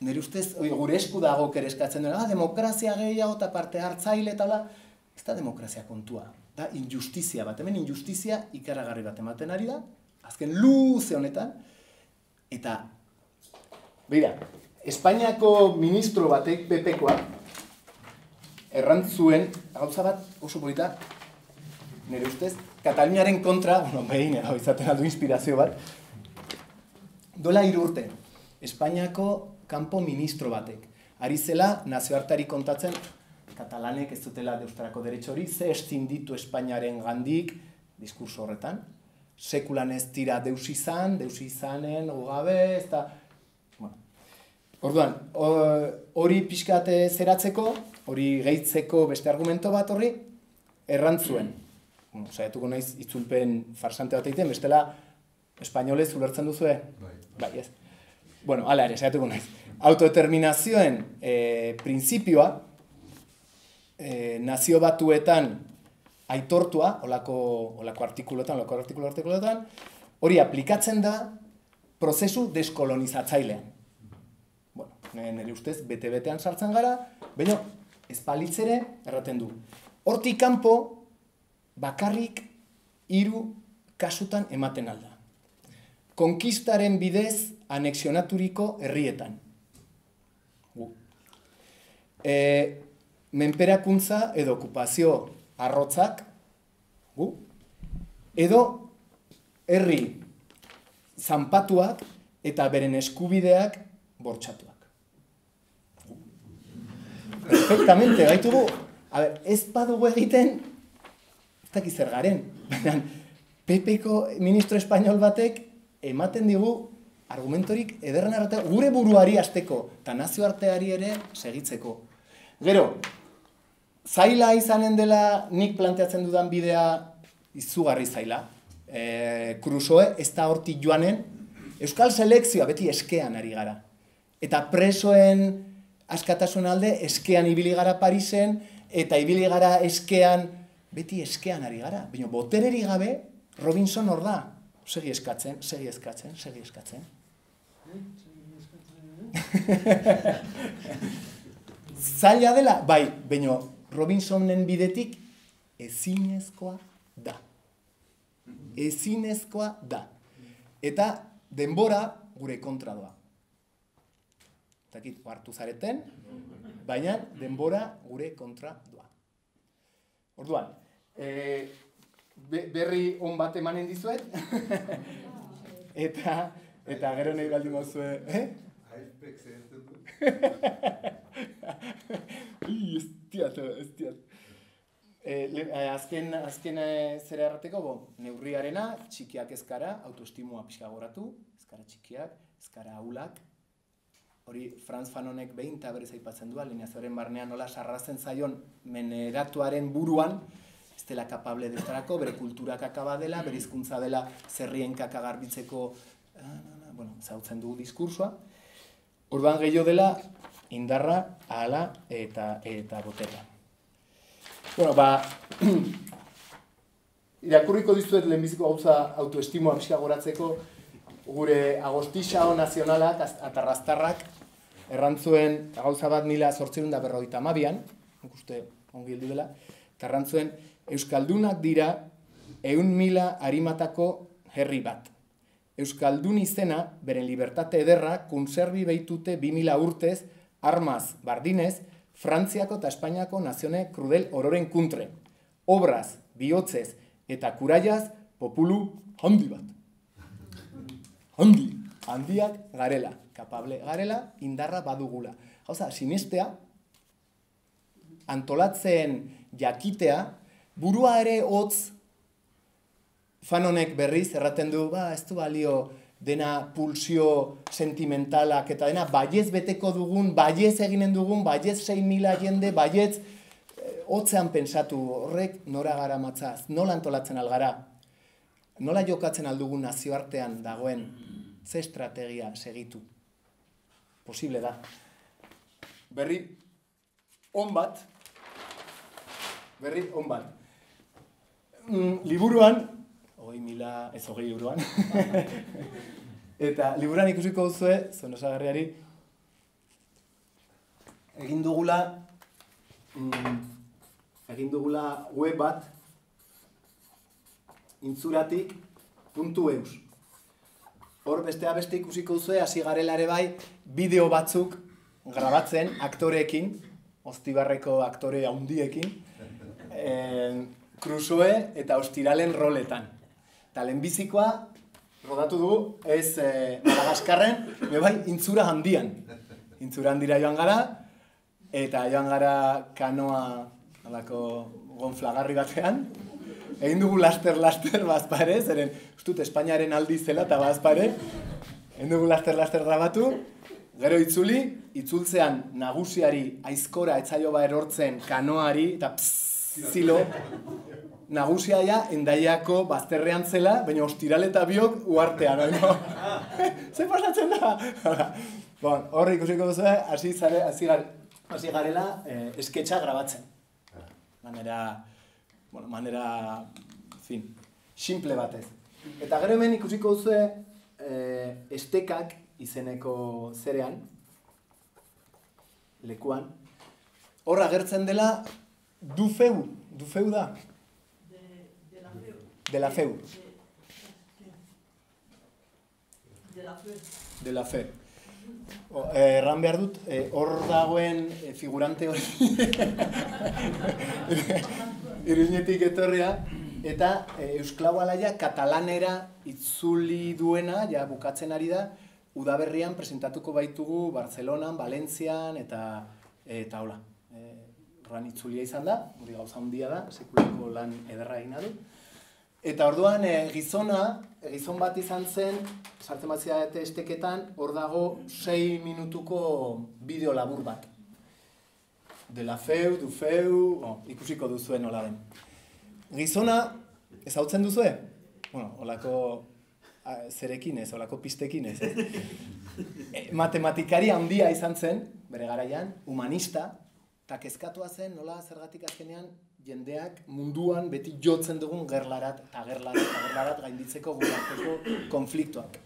nire ustez, oi, gure esku dago eskatzen duena, ah, demokrazia gehiago eta parte hartzaile eta la, ez da demokrazia kontua, da injustizia bat, hemen injustizia ikaragarri bat ematen ari da, azken luze honetan, eta, beira, Espainiako ministro batek, PPkoa, errantzuen, gauza bat oso polita, nire ustez, Kataliniaren kontra, bueno, behin edo izaten aldu inspirazio bat, dola urte, Espainiako kanpo ministro batek. Ari zela, nazioartari kontatzen, katalanek ez dutela deustarako derecho hori, ze estin ditu Espainiaren gandik, diskurso horretan, sekulan ez dira deus izan, deus izanen, ugabe, ez da... Bueno. Orduan, hori pixkate zeratzeko, hori gehitzeko beste argumento bat horri, errantzuen bueno, saiatuko naiz itzulpen farsante bat egiten, bestela espainolez ulertzen duzue? Bai. Bai, ez. Bueno, ala ere, saiatuko naiz. Autodeterminazioen e, prinsipioa, e, nazio batuetan aitortua, olako, olako artikulotan, olako artikulo artikulotan, hori aplikatzen da prozesu deskolonizatzailean. Bueno, nire ustez, bete-betean sartzen gara, baina ez palitzere erraten du. Hortik kanpo, bakarrik hiru kasutan ematen alda. Konkistaren bidez anexionaturiko herrietan. E, menperakuntza edo okupazio arrotzak, gu, edo herri zanpatuak eta beren eskubideak bortxatuak. Perfectamente, gaitugu, a ber, ez badugu egiten dakit zer garen. Baina, Pepeko ministro espainol batek ematen digu argumentorik ederren arrata, gure buruari azteko, eta nazioarteari ere segitzeko. Gero, zaila izanen dela nik planteatzen dudan bidea izugarri zaila. E, Crusoe ez da horti joanen, Euskal Selekzioa beti eskean ari gara. Eta presoen askatasun alde eskean ibili gara Parisen, eta ibili gara eskean beti eskean ari gara. Baina botereri gabe, Robinson hor da. Segi eskatzen, segi eskatzen, segi eskatzen. Zaila dela, bai, baina Robinsonen bidetik ezinezkoa da. Ezinezkoa da. Eta denbora gure kontra doa. Takit, hartu zareten, baina denbora gure kontra doa. Orduan, berri on bat emanen dizuet. [LAUGHS] eta eta gero nahi baldin mozue, eh? Aizpek zehenten du. [LAUGHS] Ui, ez diat, ez diat. E, le, eh, azken, azken e, zera errateko, bo, neurriarena, txikiak ezkara, autoestimua pixka goratu, ezkara txikiak, ezkara ahulak. Hori, Franz Fanonek behin eta berez aipatzen du, alineazioaren barnean nola sarrazen zaion meneratuaren buruan, ez dela kapable destarako, bere kulturak akaba dela, bere hizkuntza dela zerrienkak agarbitzeko, ah, na, na, bueno, zautzen du diskursua. Orduan gehiago dela, indarra, ahala eta, eta botera. Bueno, ba, [CLEARS THROAT] irakurriko dizuet lehenbiziko gauza autoestimoa pixka goratzeko, gure agostixao nazionalak, az- atarraztarrak, errantzuen gauza bat mila sortzeun da nik uste ongi heldu dela, eta errantzuen Euskaldunak dira eun mila harimatako herri bat. Euskaldun izena, beren libertate ederra, konserbi beitute 2000 urtez, armaz, bardinez, Frantziako eta Espainiako nazione krudel ororen kuntre. Obraz, bihotzez eta kuraiaz populu handi bat. Handi, handiak garela, kapable garela, indarra badugula. Gauza, sinestea, antolatzen jakitea, burua ere hotz fanonek berriz erraten du, ba, ez du balio dena pulsio sentimentalak eta dena baiez beteko dugun, baiez eginen dugun, baiez 6.000 jende, baiez eh, hotzean pensatu horrek nora gara matzaz, nola antolatzen algara, nola jokatzen aldugun nazioartean dagoen, ze estrategia segitu. Posible da. Berri, on bat, berri, on bat. Mm, liburuan, hogei mila, ez hogei euroan, [LAUGHS] eta liburuan ikusiko duzue, zuen osagarriari, egin dugula, mm, egin dugula web bat, intzuratik puntu eus. Hor bestea beste ikusiko duzue, hasi garela ere bai, bideo batzuk grabatzen aktoreekin, Ostibarreko aktore handiekin, [LAUGHS] eh, Crusoe eta Ostiralen roletan. Eta lehenbizikoa rodatu dugu, ez eh, Madagaskarren, be bai, intzura handian. Intzura handira joan gara, eta joan gara kanoa alako gonflagarri batean. Egin dugu laster-laster bazpare, zeren ustut Espainiaren aldi zela eta bazpare. Egin dugu laster-laster grabatu, gero itzuli, itzultzean nagusiari aizkora etzaio ba erortzen kanoari, eta pss, zilo, nagusia ja endaiako bazterrean zela, baina ostiral eta biok uartean, no? [LAUGHS] Ze pasatzen da? [LAUGHS] bon, horre ikusiko duzu, hasi zare, hasi gar, hasi garela eh, esketxa grabatzen. Manera, bueno, manera, fin, simple batez. Eta gero hemen ikusiko duzu eh, estekak izeneko zerean, lekuan, hor agertzen dela dufeu, dufeu da, De, de la feu. De la feu, De, la feu. de la fe. Eh, erran behar dut, eh, hor dagoen eh, figurante hori [LAUGHS] iruñetik etorria, eta eh, Eusklau Alaia katalanera itzuli duena, ja bukatzen ari da, udaberrian presentatuko baitugu Barcelonan, Valentzian, eta eta hola. Eh, horran itzulia izan da, hori gauza handia da, sekulako lan ederra egina du. Eta orduan e, gizona, e, gizon bat izan zen, sartzen bat zidaete esteketan, hor dago 6 minutuko bideo labur bat. De la feu, du feu, oh, ikusiko duzuen nola den. Gizona, ezautzen duzue? Bueno, olako a, zerekin ez, olako pistekin ez. ez? [LAUGHS] E, matematikari handia izan zen, bere garaian, humanista, eta kezkatua zen nola zergatik azkenean jendeak munduan beti jotzen dugun gerlarat eta gerlarat eta gerlarat gainditzeko gure arteko konfliktoak.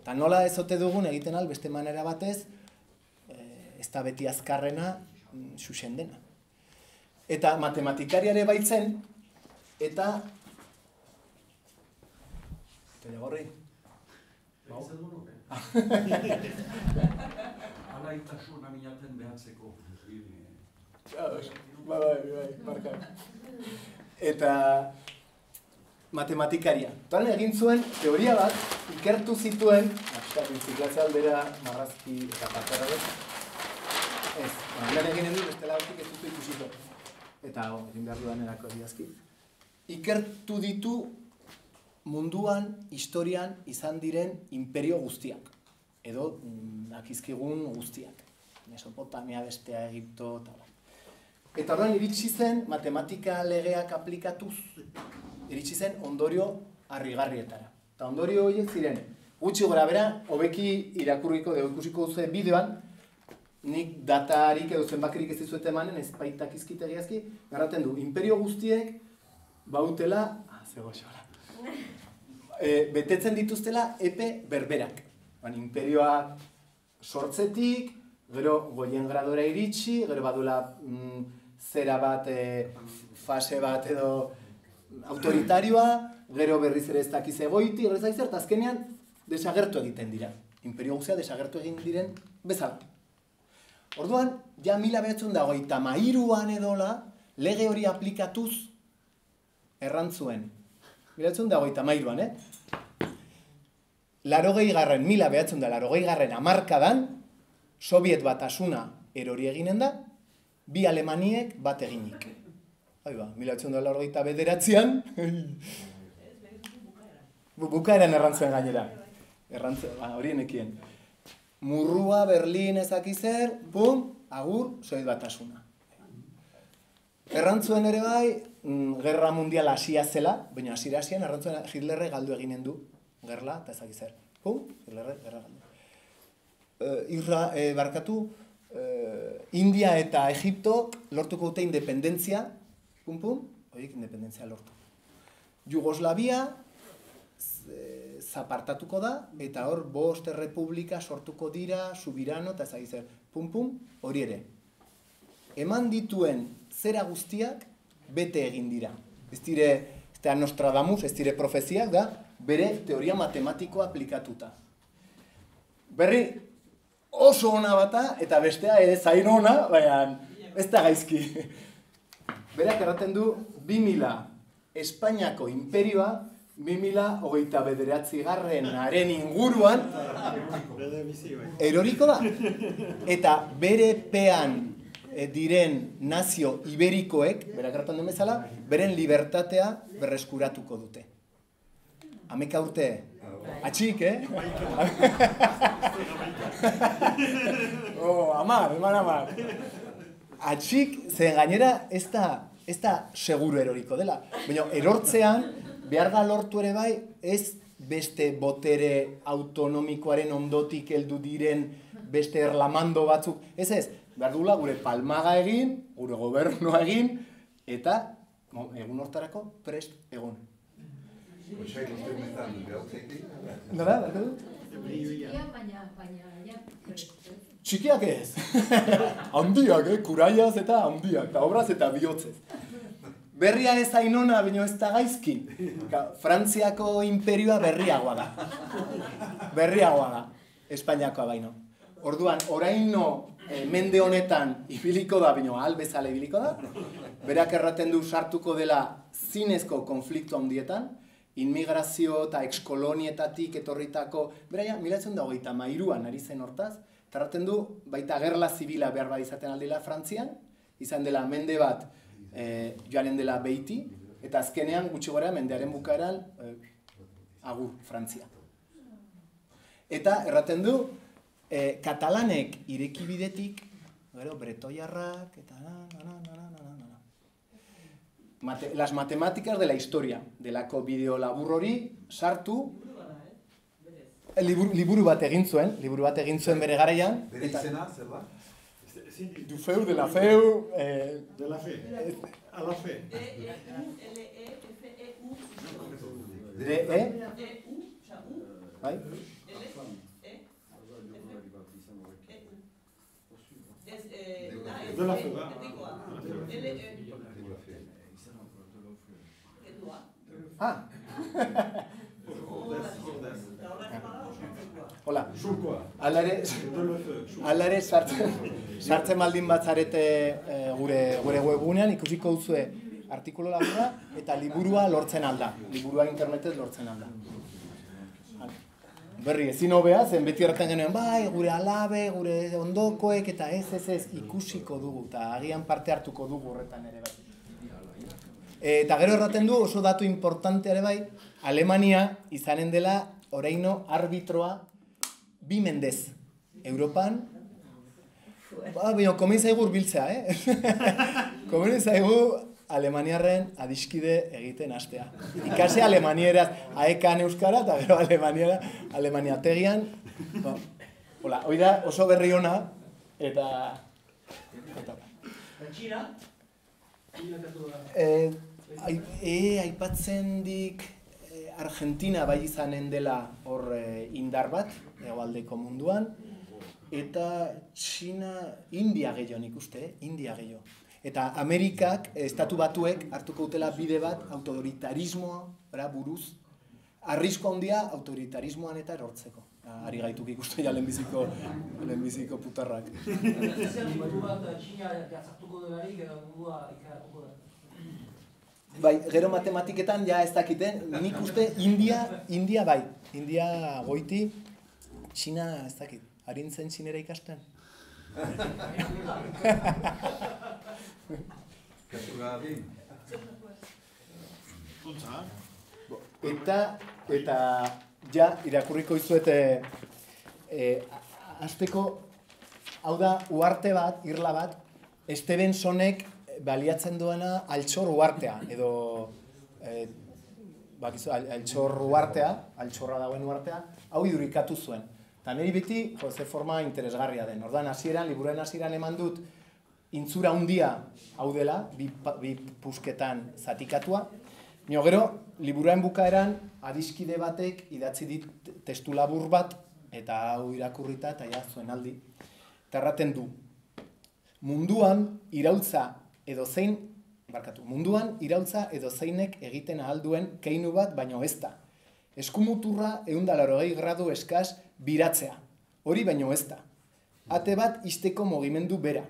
Eta nola ez ote dugun egiten al beste manera batez, eh, ez da beti azkarrena mm, xuxen dena. Eta matematikariare baitzen, eta... Telegorri? Bau? [LAUGHS] Alaitasuna minaten behatzeko. Bai, bai, bai, barka. Eta matematikaria. Tan egin zuen teoria bat, ikertu zituen, Eta biziklatza aldera marrazki eta paperra dut. Ez, lan egin du, bestela hortik ez dutu ikusiko. Eta, oh, egin behar dudan erako diazki. Ikertu ditu munduan, historian izan diren imperio guztiak. Edo, mm, dakizkigun guztiak. Mesopotamia, bestea, Egipto, eta. Eta horren iritsi zen matematika legeak aplikatuz, iritsi zen ondorio harrigarrietara. Eta ondorio horiek ziren, gutxi gora bera, hobeki irakurriko dugu ikusiko duzu bideoan, nik datarik edo zenbakirik ez dizuet emanen, ez baitak izkitegiazki, garraten du, imperio guztiek bautela, ah, zego e, betetzen dituztela epe berberak. Ban, imperioa sortzetik, gero goien gradora iritsi, gero badula mm, zera bat, e, fase bat edo autoritarioa, gero berriz ere ez dakiz egoiti, gero ez dakiz eta azkenean desagertu egiten dira. Imperio guztia desagertu egin diren bezala. Orduan, ja mila behatzen dago eta mairuan edola, lege hori aplikatuz errantzuen. Mila behatzen dago eta mairuan, eh? Larogei garren, mila behatzen da, larogei garren amarkadan, Soviet batasuna erori eginen da, bi Alemaniek bat eginik. Hai ba, mila behatzen da, larogei eta bederatzean, Bu- bukaeran errantzuen gainera. Errantzuen, ba, hori nekien. Murrua, Berlin ezaki zer, bum, agur, soiz batasuna. Errantzuen ere bai, mm, gerra mundial hasia zela, baina hasiera hasien errantzuen Hitlerre galdu eginen du gerla eta ezaki zer. Pum, Hitlerre gerra galdu. Eh, irra, eh, barkatu, eh, India eta Egipto lortuko dute independentzia, pum pum, horiek independentzia lortu. Jugoslavia zapartatuko da, eta hor bost errepublika sortuko dira, subirano eta zer. Pum pum, hori ere. Eman dituen zera guztiak bete egin dira. Ez dire, ez da Nostradamus, ez dire profeziak da, bere teoria matematikoa aplikatuta. Berri, oso ona bata, eta bestea ez zain ona, baina ez da gaizki. Berak erraten du, 2000 Espainiako imperioa, 2000 hogeita bederatzi garrenaren inguruan, eroriko da. Eta bere pean eh, diren nazio iberikoek, berak erraten duen bezala, beren libertatea berreskuratuko dute. Ameka urte, atxik, eh? [LAUGHS] oh, amar, eman amar. Atxik, zen gainera ez da, ez da seguro eroriko dela. Baina erortzean, behar da lortu ere bai, ez beste botere autonomikoaren ondotik heldu diren beste erlamando batzuk. Ez ez, behar dugula gure palmaga egin, gure gobernua egin, eta egun hortarako prest egon. Nola, behar du? Txikia, baina, baina, ja, Txikiak ez. handiak, eh? kuraiaz eta handiak, eta obraz eta bihotzez. Berria ez ainona, baina ez da gaizki. Frantziako imperioa berriagoa da. Berriagoa da, Espainiakoa baino. Orduan, oraino eh, mende honetan ibiliko da, baina ahal bezala ibiliko da. Berak erraten du sartuko dela zinezko konflikto handietan, inmigrazio eta ekskolonietatik etorritako, beraia, milatzen da hogeita mairuan ari zen hortaz, eta erraten du, baita gerla zibila behar bat izaten aldela Frantzian, izan dela mende bat e, joanen dela beiti, eta azkenean gutxi gora mendearen bukaeran e, agur Frantzia. Eta erraten du, e, katalanek ireki bidetik, gero bretoiarrak, eta na, na, na. Mate, las matemáticas de la historia, delako bideo labur hori sartu, liburu, liburu bat egin zuen, liburu bat egin zuen bere garaian, Bere eta izena, zer da? du feu, de la feu, eh, De la fe. A la fe. de, eh, bai? De la fe, Ah, hola. Hala ere sartzen, sartzen baldin bat zarete eh, gure, gure webgunean, ikusiko duzue artikulu laburra eta liburua lortzen alda. Liburua internetez lortzen alda. berri ezin hobea, zen beti horretan genuen, bai, gure alabe, gure ondokoek, eta ez, ez, ez, ikusiko dugu, eta agian parte hartuko dugu horretan ere bai. E, eta gero erraten du oso datu importante ere bai, Alemania izanen dela oraino arbitroa bi mendez. Europan, ba, bino, komen zaigu urbiltzea, eh? [LAUGHS] komen zaigu Alemaniarren adiskide egiten hastea. Ikase Alemaniera, aekan euskara, eta gero Alemaniera, Alemaniategian. Ba, hola, hoi da oso berri ona, eta... eta Txina? Eh, e, aipatzen dik eh, Argentina bai izanen dela hor eh, indar bat, egoaldeko munduan, eta Txina, India gehiago nik uste, eh? India gehiago. Eta Amerikak, estatu batuek, hartuko dutela bide bat autoritarismoa, bera, buruz, arrisko handia autoritarismoan eta erortzeko. Ah, Ari gaituk ikuste ja lehenbiziko, lehenbiziko putarrak. Zer mundu bat Txina jartzartuko delarik, edo mundua ikaratuko da. Bai, gero matematiketan ja ez dakiten, nik uste India, India bai, India goiti, Txina ez dakit, harintzen txinera ikasten. Eta, eta, ja, irakurriko izuete, e, azteko, hau da, uarte bat, irla bat, Stevensonek baliatzen duena altxor uartea, edo, e, bakizu, al- altxor uartea, altxorra dagoen uartea, hau idurikatu zuen. Eta niri beti, jo, ze forma interesgarria den. Ordan hasieran, liburuen hasieran eman dut, intzura handia hau dela, bi, bi pusketan zatikatua. Nio gero, liburuen bukaeran, adiskide batek idatzi dit testu labur bat, eta hau irakurrita, eta ja, zuen aldi. Eta erraten du, munduan irautza edo zein, barkatu, munduan irautza edo zeinek egiten ahal duen keinu bat baino ez da. Eskumuturra eundalarogei gradu eskaz biratzea. Hori baino ez da. Ate bat isteko mugimendu bera.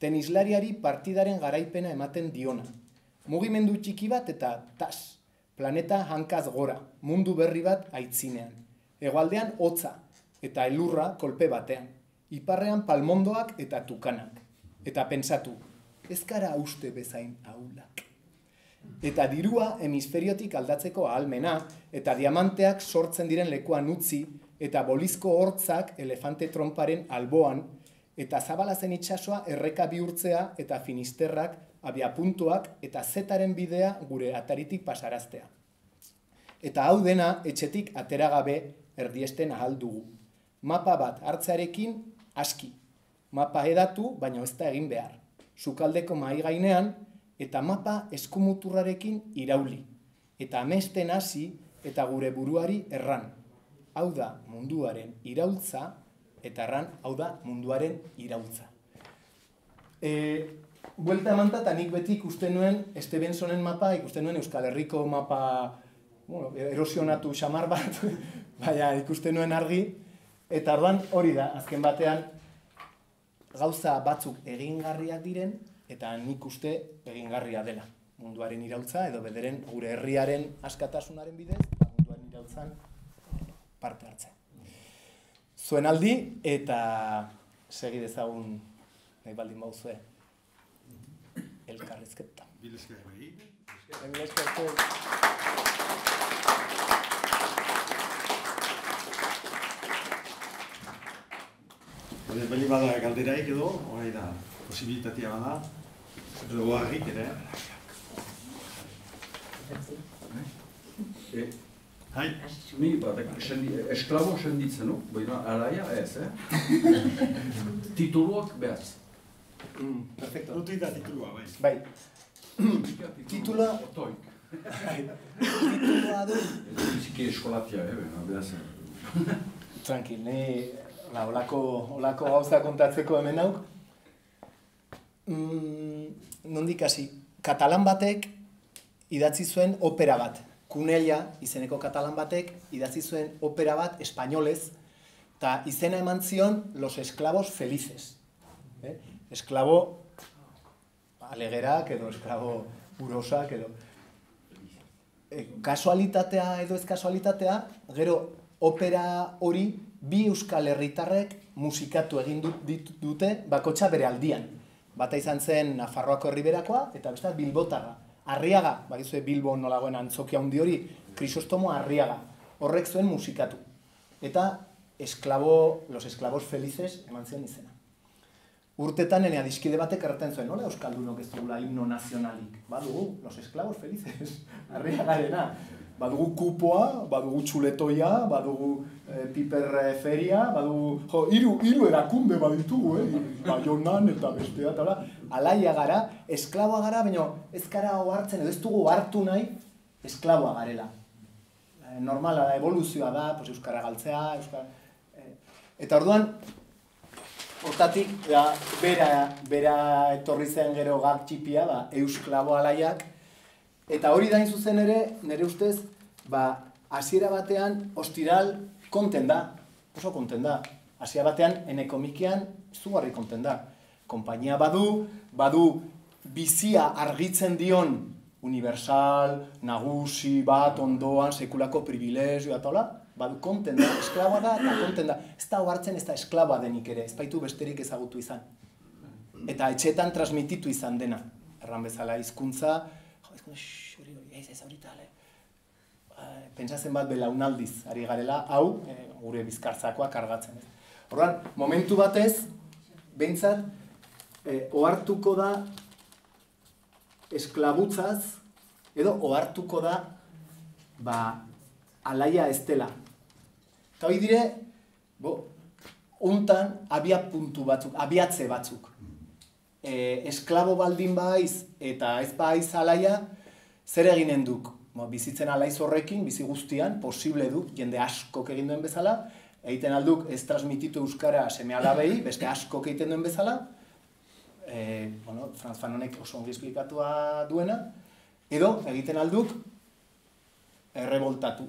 Tenislariari partidaren garaipena ematen diona. Mugimendu txiki bat eta tas. Planeta hankaz gora, mundu berri bat aitzinean. Hegoaldean hotza eta elurra kolpe batean. Iparrean palmondoak eta tukanak. Eta pentsatu, ez gara uste bezain aulak. Eta dirua hemisferiotik aldatzeko ahalmena eta diamanteak sortzen diren lekuan utzi eta bolizko hortzak elefante tromparen alboan eta zabalazen itsasoa erreka bihurtzea eta finisterrak abiapuntuak eta zetaren bidea gure ataritik pasaraztea. Eta hau dena etxetik ateragabe erdiesten ahal dugu. Mapa bat hartzearekin aski. Mapa edatu, baina ez da egin behar. Sukaldeko mai gainean eta mapa eskumuturrarekin irauli. Eta amesten hasi eta gure buruari erran. Hau da munduaren iraultza eta erran hau da munduaren iraultza. E, buelta emanta eta nik beti ikusten nuen Stevensonen mapa, ikusten nuen Euskal Herriko mapa bueno, erosionatu xamar bat, [LAUGHS] baina ikusten nuen argi, eta orduan hori da, azken batean gauza batzuk egingarriak diren, eta nik uste egingarria dela. Munduaren irautza, edo bederen gure herriaren askatasunaren bidez, eta munduaren irautzan parte hartzen. Zuen aldi, eta segi dezagun nahi baldin bauzue elkarrizketa. Bilezka bai. Hore, bali bada galderaik edo, hori da, posibilitatea bada, edo harrik ere. E, Hai, ni batek sendi, esklabo senditzen nu, baina alaia ez, eh? [LAUGHS] Tituluak behaz. Mm, perfecto. dut da titulua, bai. Bai, Titula- Otoik. titulua du. Biziki eskolatia, eh, baina behaz. Tranquil, ni la, olako, olako gauza kontatzeko hemen hauk. Mm, nondik hasi, katalan batek idatzi zuen opera bat. Kunella izeneko katalan batek idatzi zuen opera bat espainolez, eta izena eman zion Los Esclavos Felices. Eh? Esklabo alegerak edo esklabo urosak edo e, kasualitatea edo ez kasualitatea, gero opera hori bi euskal herritarrek musikatu egin dute bakotxa bere aldian. Bata izan zen Nafarroako herriberakoa eta beste Bilbotarra. Arriaga, bakizue Bilbo nolagoen antzokia handi hori, Krisostomo Arriaga. Horrek zuen musikatu. Eta esklabo, los esclavos felices eman zion izena. Urtetan ene adiskide batek erraten zuen, nola Euskaldunok ez dugula himno nazionalik? Badugu, los esclavos felices, [LAUGHS] arriagarena. Badugu kupoa, badugu txuletoia, badugu eh, piper eh, feria, badugu, jo, hiru hiru erakunde baditugu, eh? Baionan eta bestea, eta hola. Alaia gara, esklaboa gara, baina ez gara ohartzen, edo ez dugu hartu nahi, esklaboa garela. Eh, normala da, evoluzioa da, pues, euskara galtzea, euskara... eta orduan, Hortatik, da, bera, bera etorri zen gero gak txipia, ba, eusklabo alaiak. Eta hori dain zuzen ere, nire ustez, ba, hasiera batean, ostiral konten da. Oso konten da. Hasiera batean, ene komikian, zugarri konten da. Konpainia badu, badu bizia argitzen dion universal, nagusi, bat, ondoan, sekulako privilegioa eta hola, badu konten da, esklaboa da eta konten da. Ez da hartzen ez da esklaboa denik ere, ez baitu besterik ezagutu izan. Eta etxetan transmititu izan dena. Erran bezala hizkuntza, hori, ez, ez, hori tale. Eh, Pentsatzen bat belaunaldiz, ari garela, hau, eh, gure bizkartzakoa kargatzen. Ez. Orduan, momentu batez, behintzat, eh, ohartuko da esklabutzaz, edo ohartuko da, ba, alaia ez dela. Eta hori dire, bo, untan abia puntu batzuk, abiatze batzuk. E, esklabo baldin baiz eta ez baiz alaia, zer eginen duk? Bo, bizitzen alaiz horrekin, bizi guztian, posible du, jende askok egin duen bezala, egiten alduk ez transmititu euskara seme alabei, [LAUGHS] beste askok egiten duen bezala, e, bueno, Franz Fanonek oso ongi esplikatua duena, edo egiten alduk erreboltatu.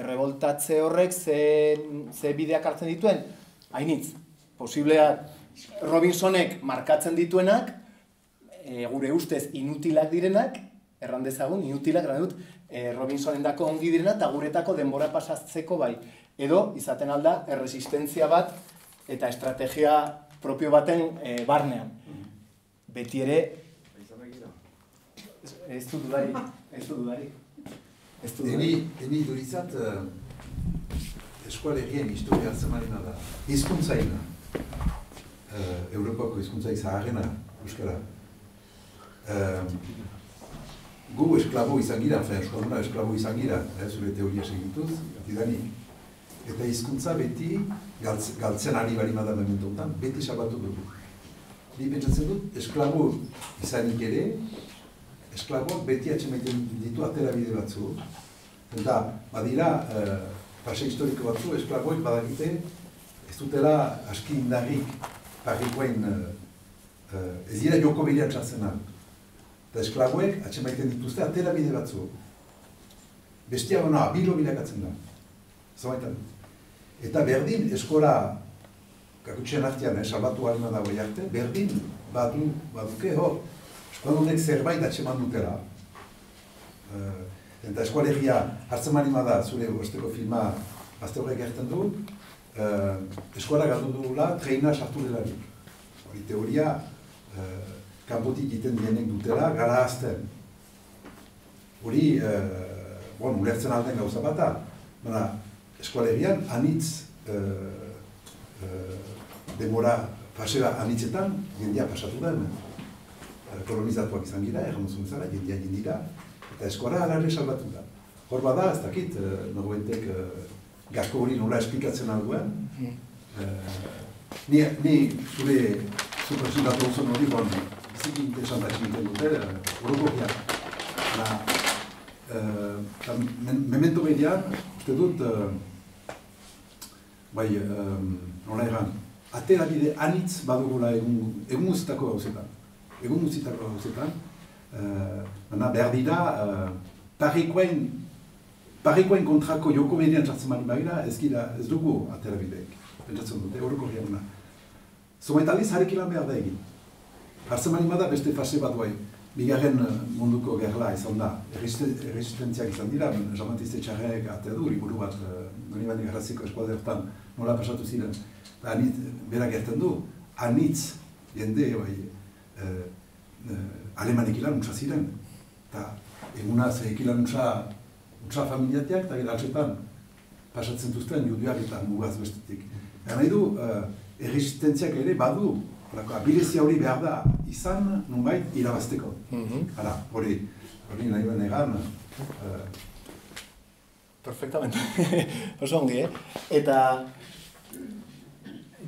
Erreboltatze horrek ze, ze bideak hartzen dituen, hainitz, posiblea Robinsonek markatzen dituenak, e, gure ustez inutilak direnak, erran dezagun, inutilak, erran dut, e, Robinsonen dako ongi direna eta guretako denbora pasatzeko bai. Edo, izaten alda, erresistentzia bat eta estrategia propio baten e, barnean. Beti ere, ez, du dudari, ez du dudari. Ez du dudari. Eni, eni duritzat, uh, eskualerien historia hartzemaena da. Hizkuntzaina, uh, Europako hizkuntzai zaharrena, Euskara. Uh, gu esklabo izan gira, fe, eskualuna esklabo izan gira, eh, zure teoria segituz, tidanik. Eta hizkuntza beti, galtz, galtzen ari bari bada momentu beti sabatu dugu. Ni pentsatzen dut, esklabo izanik ere, esklaboak beti atxemaiten ditu atera bide batzu. Eta, badira, eh, pase historiko batzu, esklaboek badakite, ez dutela aski indarrik parrikoen, eh, eh, ez dira joko bidean txartzen ahal. Eta esklaboek atxemaiten dituzte atera bide batzu. Bestia bona, bilo bilakatzen da. Zamaitan. Eta berdin, eskola, kakutxean artean, eh, salbatu harima dago arte, berdin, badu, baduke, hor, eskualdunek zerbait atxeman dutela. Uh, eta eskualegia hartzen mani da zure osteko filma azte horrek gertzen du, uh, eskuala galdu dugula treina sartu delarik. Hori teoria, uh, kanpotik egiten dienek dutela, gara azten. Hori, uh, bon, ulertzen alden gauza bata, baina eskualegian anitz uh, uh, demora pasera anitzetan, jendia pasatu den, kolonizatuak izan gira, erran duzun zara, jendia jendira, eta eskora alarre salbatu da. Hor bada, ez dakit, uh, noguentek uh, gako hori nola esplikatzen alduen. Uh, ni, ni zure zu presentatu oso hori, bon, biziki interesantak egiten dute, uh, orokorria. Na, uh, ta, men, memento median, uste dut, uh, bai, um, nola erran, atera bide anitz badugula egun, egun guztako gauzetan egun guztitako gauzetan, uh, baina behar dira, uh, parrikoen, parrikoen kontrako joko median txartzen mani bagira, ez gira, ez dugu atera bideek, pentsatzen dute, horreko riaguna. Zomaitaliz harekin lan behar da egin. Hartzen mani bada beste fase bat guai. bigarren eh, munduko gerla izan da, erresiste- erresistentziak izan dira, Jean-Baptiste Txarrek atea du, liburu bat, uh, Donibane Garraziko eskuadertan nola pasatu ziren. Da, anitz, berak gerten du, anitz jende, bai, uh, uh, alemanek ilan untsa ziren. Eta egunaz ekilan untsa, untsa familiatiak, eta gero atxetan pasatzen duzten juduak eta mugaz bestetik. Gara nahi du, erresistentziak ere badu, Horako, abilezia hori behar da, izan, nunbait, irabazteko. Mhm. Hala, hori, hori nahi ben egan, uh, Perfectamente. [LAUGHS] Oso ongi, eh? Eta,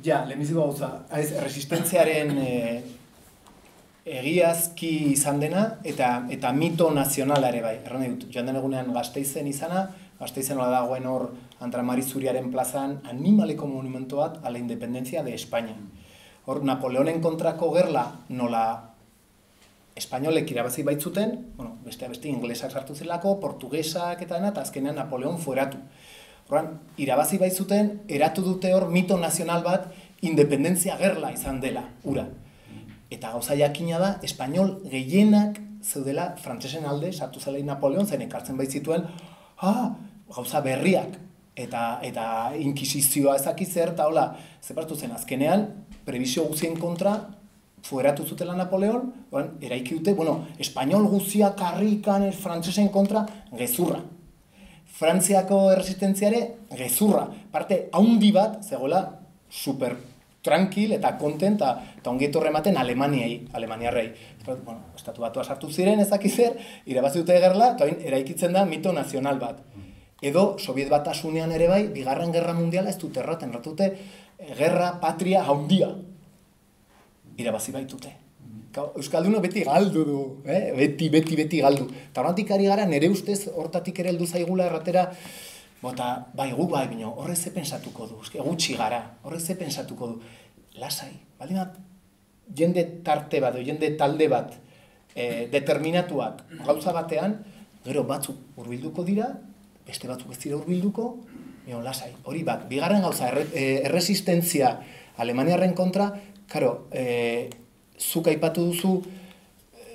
ja, lehenbiziko gauza, ez, resistentziaren eh, egiazki izan dena, eta eta mito nazionala ere bai. Erran dut, joan den egunean gazteizen izana, gazteizen hola dagoen hor Antramari Zuriaren plazan animaleko monumentu bat a la independencia de España. Hor, Napoleonen kontrako gerla nola espainolek irabazi baitzuten, bueno, beste beste inglesak sartu zelako, portugesak eta dena, eta azkenean Napoleon fueratu. Horran, irabazi baitzuten, eratu dute hor mito nazional bat, independentzia gerla izan dela, ura. Eta gauza jakina da, espainol gehienak zeudela frantsesen alde, sartu zelai Napoleon, zen ekartzen baitzituen, ah, gauza berriak, eta eta inkisizioa ezaki zer, eta hola, zepartu zen azkenean, prebizio guzien kontra, fueratu zutela Napoleon, oan, eraiki dute, bueno, espainol guzia karrikan frantsesen kontra, gezurra. Frantziako erresistentziare, gezurra. Parte, haundi bat, zegoela, super tranquil eta kontent eta, etorri ematen Alemaniai, Alemaniarrei. Bueno, estatu batua sartu ziren ezaki zer, irabazi dute gerla, eta eraikitzen da mito nazional bat. Edo, Sobiet batasunean ere bai, bigarren gerra mundiala ez dute erraten, erratute, eh, gerra, patria, haundia. Irabazi baitute. Gau, Euskalduno beti galdu du, eh? beti, beti, beti galdu. Eta horretik ari gara, nire ustez hortatik ere heldu zaigula erratera, bota, bai, gu bai, bino, horrez ze pensatuko du, gutxi gara, horrez ze pensatuko du. Lasai, baldin bat, jende tarte bat, jende talde bat, eh, determinatuak gauza batean, gero batzuk hurbilduko dira, beste batzuk ez dira hurbilduko, bino, lasai, hori bat, bigarren gauza, erre, eh, erresistentzia Alemaniarren kontra, karo, eh, zuk aipatu duzu,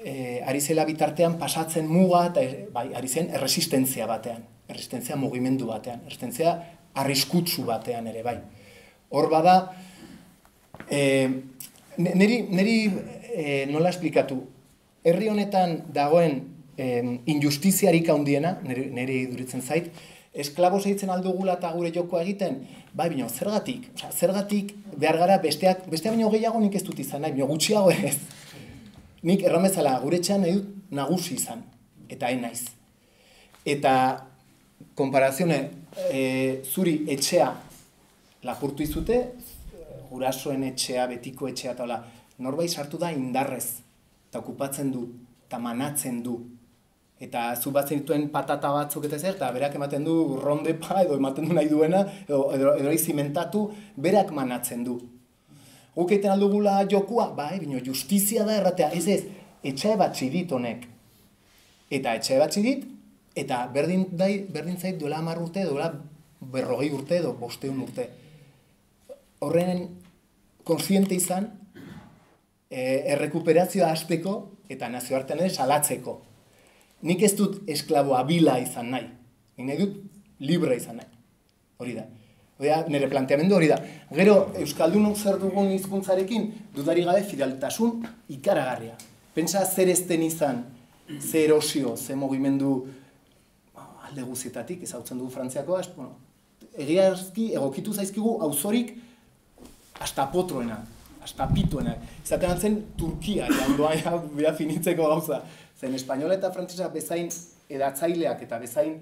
e, ari zela bitartean pasatzen muga eta e, bai, ari zen erresistentzia batean, erresistentzia mugimendu batean, erresistentzia arriskutsu batean ere bai. Hor bada, e, neri, neri e, nola esplikatu, herri honetan dagoen e, injustiziarik handiena, niri, niri iduritzen zait, esklabo zeitzen aldugula eta gure joko egiten, bai, bino, zergatik, Osea, zergatik behar gara besteak, besteak baino gehiago nik ez dut izan nahi, bino, gutxiago ez. Nik erramezala gure etxean nahi dut nagusi izan, eta hain naiz. Eta konparazione, e, zuri etxea lapurtu izute, gurasoen etxea, betiko etxea, eta hola, norbait sartu da indarrez, eta okupatzen du, eta manatzen du, eta zu bat dituen patata batzuk eta zer, eta berak ematen du rondepa edo ematen du nahi duena, edo, edo, edo zimentatu, berak manatzen du. Guk egiten aldugula jokua, bai, bino, justizia da erratea, ez ez, etxae bat txidit honek. Eta etxae bat txidit, eta berdin, dai, berdin zait duela hamar urte, duela berrogei urte edo bosteun urte. Horren konsiente izan, e, errekuperazioa hasteko eta nazioartean ere salatzeko. Nik ez dut esklaboa bila izan nahi. Nik nahi dut libre izan nahi. Hori da. Hori da, nire planteamendu hori da. Gero, Euskaldunok zer dugun hizkuntzarekin dudari gabe fidaltasun ikaragarria. Pentsa zer ezten izan, zer erosio, zer mugimendu ba, alde guzietatik, ezautzen dugu frantziakoa, bueno, egiazki egokitu zaizkigu auzorik hasta potroena, hasta pituena. Izaten altzen Turkia, ja, ondoan ja, finitzeko gauza. Zen espainola eta frantzesa bezain edatzaileak eta bezain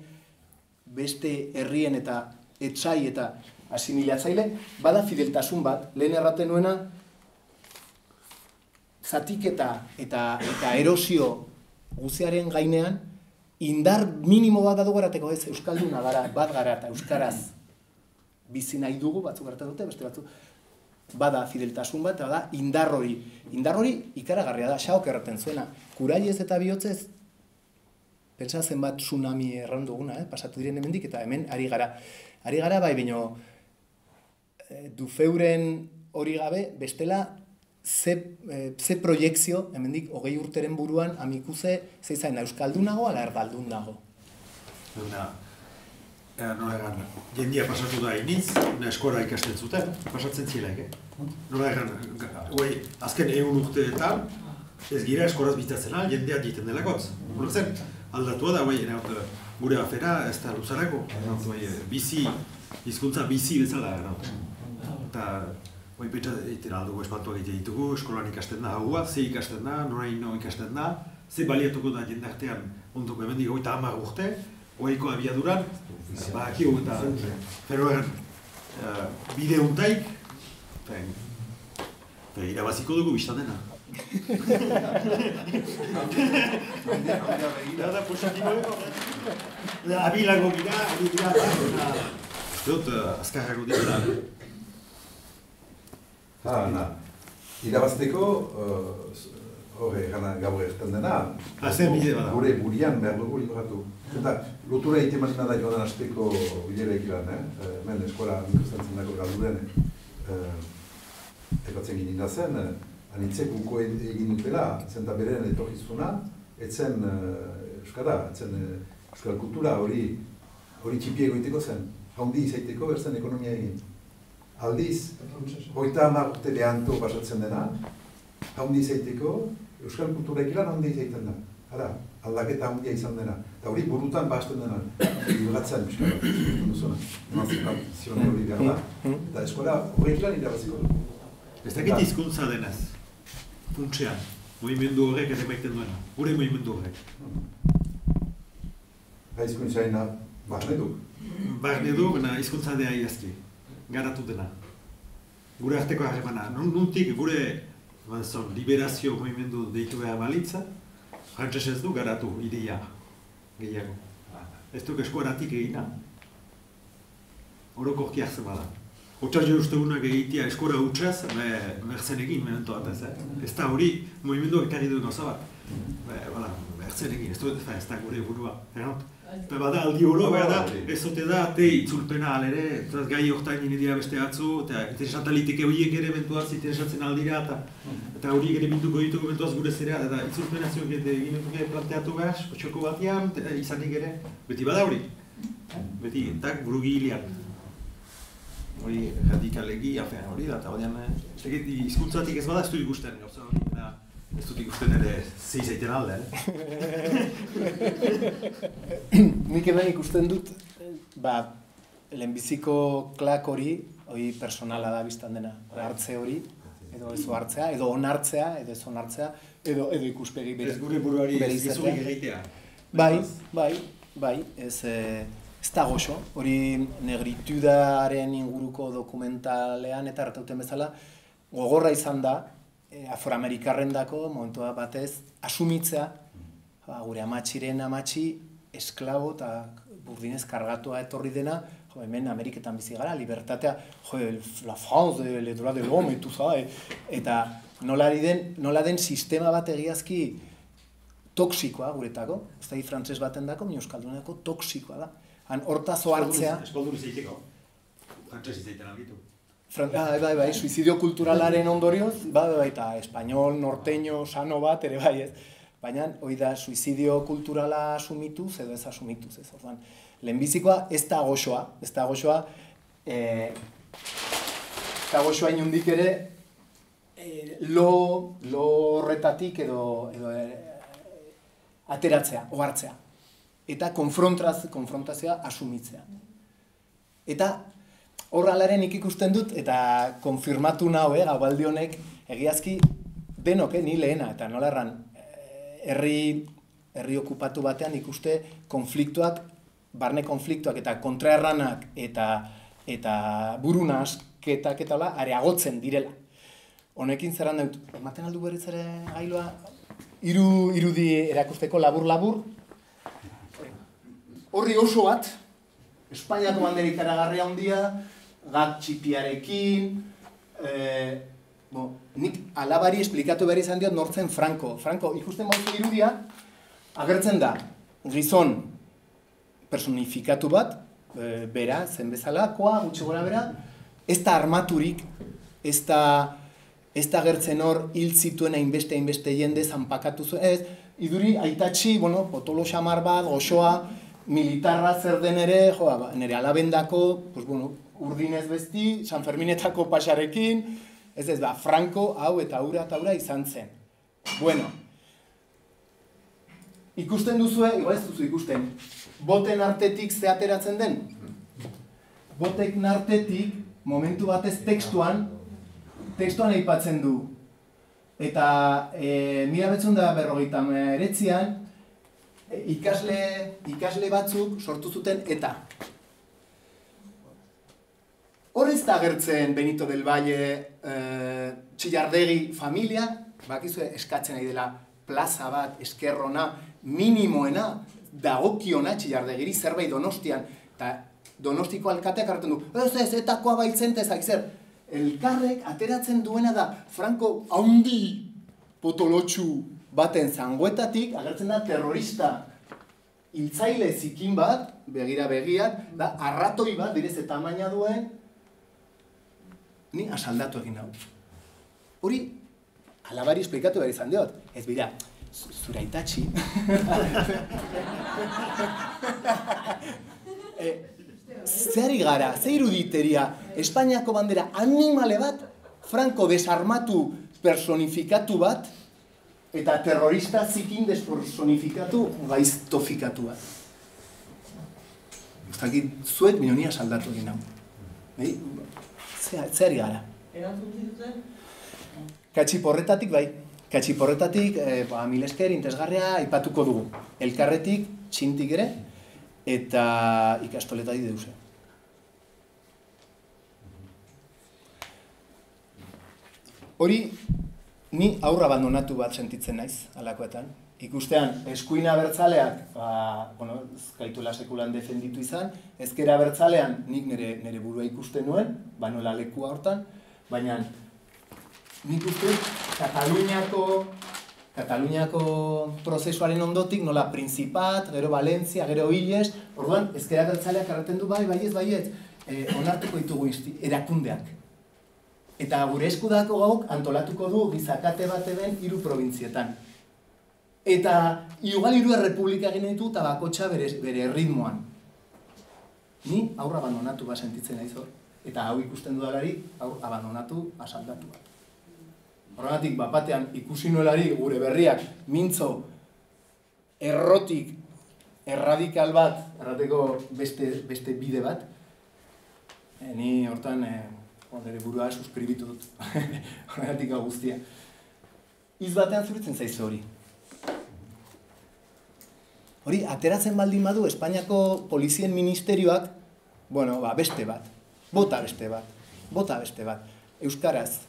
beste herrien eta etxai eta asimilatzaile, bada fideltasun bat, lehen erraten nuena, zatiketa eta, eta erosio guziaren gainean, indar minimo bat dugu erateko ez, Euskalduna gara, bat gara eta Euskaraz bizi nahi dugu, batzuk gertatzen dute, beste batzuk, bada fideltasun bat, eta da indar hori. Indar hori ikaragarria da, xaok erraten zuena. Kuraiez eta bihotzez, pentsa zenbat tsunami erran duguna, eh? pasatu diren hemendik eta hemen ari gara. Ari gara bai, bino, e, dufeuren hori gabe, bestela ze, e, ze proiektzio, hemendik hogei urteren buruan, amikuze, ze izan euskaldunago, ala erdaldun nago. Una, eh, nola egan, jendia pasatu da iniz, na eskora ikasten zuten, pasatzen zielaik, eh? Nola egan, azken egun urteetan, ez gira eskoraz bitatzena, jendea egiten delakotz. Ulertzen, aldatua da, bai, eraut, gure afera ez da luzarako. Bai, bizi, hizkuntza bizi bezala, eraut. Eta, bai, pentsa, eitera aldugu espantuak egite ditugu, eskolan ikasten da haua, ze ikasten da, nora ino ikasten da, ze baliatuko da jendartean, onduko hemendik goita hamar urte, oiko abiaduran, badakigu eta, pero egan, uh, bide untaik, fe, irabaziko dugu biztan dena. Da, da, positibo Da, abilago gira, abi gira, dut, uh, azkarrago dira. Ha, na. Irabazteko, uh, horre, gana gaur erten dena, Ah, zer bide bada. gure burian behar dugu libratu. Eta, lotura egiten bali da joan azteko bilera ekilan, eh? Eh, Hemen eskola ikusten dago galduren, eh, ekatzen ginen da zen, eh, anitzek uko egin dutela, zen da beren etorkizuna, etzen eh, euskara, etzen eh, euskal kultura hori hori txipi egoiteko zen, haundi izaiteko berzen ekonomia egin. Aldiz, hoita hamar urte behanto pasatzen dena, haundi izaiteko, euskal kultura ekilan haundi izaiten da. Hala, aldaketa handia izan dena. Eta hori burutan basten dena, libratzen euskal duzuna. Emanzipazio hori behar da. Eta eskola horrek lan irabaziko du. Ez dakit hizkuntza denaz, funtsean, movimendu horrek ere baiten duena, gure movimendu horrek. Haizkuntza ina, barne du. Barne du, baina hizkuntza dea iazki, garatu dena. Gure arteko harremana, nun, nuntik gure banzon, liberazio movimendu deitu behar balitza, frantzes ez du garatu ideia gehiago. Ez duk eskuaratik egina. Orokorki hartzen bada. Hotsaz jo uste unak egitea eskora utxaz, be, mertzen egin momentu batez, eh? Ez da hori, movimendu ekarri du gauza bat. Be, bala, mertzen egin, ez, du, ez da gure burua. Eranot? Be, bada aldi oro, behar da, ez ote da, te itzulpena alere, eta gai hortain nire dira beste atzu, eta interesanta liteke horiek ere bentuaz interesatzen aldira, eta eta horiek ere bilduko ditugu bentuaz gure zerea, eta itzulpena zioak egin duke planteatu behar, txoko batean, eta izanik ere, beti bada hori. Beti, tak buru gilean. Hori radikalegi, afen, hori da, eta horian, ez dakit, hizkuntzatik ez bada ez dut ikusten, gauza hori, ez dut ikusten ere zei zaiten alde, eh? [LAUGHS] Nik hemen ikusten dut, ba, lehenbiziko klak hori, hori personala da biztan dena, hartze hori, edo ez hartzea, edo onartzea, edo ez onartzea, edo, edo ikuspegi bere, Ez gure buruari ez egitea. Bai, bai, bai, ez, eh, ez da goxo, hori negritudaren inguruko dokumentalean eta hartauten bezala, gogorra izan da, e, afroamerikarrendako momentua batez asumitzea, ba, gure amatxiren amatxi, esklabo eta burdinez kargatua etorri dena, jo, hemen Ameriketan bizi gara, libertatea, jo, la France, le droit de l'homme, et tout ça, e, eta nola den, nola den sistema bat egiazki toksikoa guretako, ez da frantses baten dako, mi euskalduneko toksikoa da. Han hortaz ohartzea, Eskoldur izaiteko. Frantzes izaiten algitu. Fran- bai, bai, bai, suizidio kulturalaren ondorioz, bai, bai, eta espainol, norteño, sano bat, ere bai, ez. Baina, hoi da, suizidio kulturala asumituz, edo ez asumituz, ez. Orduan, lehenbizikoa ez da goxoa, ez da goxoa, eh, ez da goxoa inundik ere, eh, lo, lo horretatik edo, edo eh, ateratzea, ohartzea. Eta konfrontaz, konfrontazioa asumitzea. Eta hor alaren nik ikusten dut, eta konfirmatu nahu, eh, gabaldi honek, egiazki denok, eh, ni lehena, eta nola erran, eh, herri, herri okupatu batean ikuste konfliktuak, barne konfliktuak eta kontraerranak eta eta buruna asketak eta hola, areagotzen direla. Honekin zeran dut, ematen aldu berriz ere gailua, hiru irudi erakusteko labur-labur, horri oso bat, Espainiako bandera ikaragarria handia, gat txipiarekin, e, bo, nik alabari esplikatu behar izan diot nortzen Franco. Franco, ikusten bauzu irudia, agertzen da, gizon personifikatu bat, e, bera, zen bezalakoa, gutxi gora bera, ez da armaturik, ez da, ez da gertzen hor hil zituen hainbeste hainbeste jende zanpakatu zuen, ez, iduri aitatxi, bueno, potolo xamar bat, goxoa, militarra zer den ere, jo, ba, nire alabendako, pues, bueno, urdinez besti, San Ferminetako pasarekin, ez ez, ba, Franco, hau eta aura eta aura izan zen. Bueno, ikusten duzue, igual ez duzu ikusten, boten artetik ze ateratzen den? Botek nartetik, momentu batez tekstuan, tekstuan aipatzen du. Eta e, mila betzun da berrogeita eretzian, e, ikasle, ikasle batzuk sortu zuten eta. Hor ez da agertzen Benito del Valle e, txillardegi familia, bakizue eskatzen nahi dela plaza bat, eskerrona, minimoena, dagokiona txillardegiri zerbait donostian, eta donostiko alkateak hartzen du, ez ez, etakoa baitzen tezak zer, elkarrek ateratzen duena da Franco haundi potolotxu baten zangoetatik, agertzen da terrorista hiltzaile zikin bat, begira begiak, da arratoi bat, direz eta maina duen, ni asaldatu egin hau. Hori, alabari esplikatu behar izan diot. Ez bira, zura itatxi. [LAUGHS] e, Zeri gara, ze iruditeria, Espainiako bandera animale bat, Franco desarmatu personifikatu bat, eta terrorista zikin despersonifikatu gaiztofikatu bat. Uztakit, zuet minonia saldatu egin hau. Bai? Zeri gara. Katxiporretatik bai. Katxiporretatik, eh, ba, milesker, intezgarria, ipatuko dugu. Elkarretik, txintik ere, eta ikastoletatik deuse. Hori, ni aurra abandonatu bat sentitzen naiz, alakoetan. Ikustean, eskuina bertzaleak, ba, bueno, gaitula sekulan defenditu izan, ezkera bertzalean nik nire, nire burua ikusten nuen, ba nola lekua hortan, baina nik uste Kataluniako Kataluniako prozesuaren ondotik, nola Principat, gero Valencia, gero Illes, orduan, ezkera bertzaleak erraten du, bai, bai ez, bai ez, eh, onartuko ditugu erakundeak. Eta gure eskudako gauk antolatuko du gizakate bat eben hiru probintzietan. Eta igual hiru errepublika egin ditu eta bakotxa bere, bere ritmoan. Ni aurra abandonatu bat sentitzen naiz hor. Eta hau ikusten dudalari, aur abandonatu asaldatu bat. Horregatik, bapatean ikusi nuelari gure berriak mintzo errotik erradikal bat, errateko beste, beste bide bat. E, ni hortan e, nire burua suskribitu dut, [LAUGHS] horregatik guztia. Iz batean zuritzen zaizu hori. Hori, ateratzen baldin badu Espainiako polizien ministerioak, bueno, ba, beste bat, bota beste bat, bota beste bat. Euskaraz,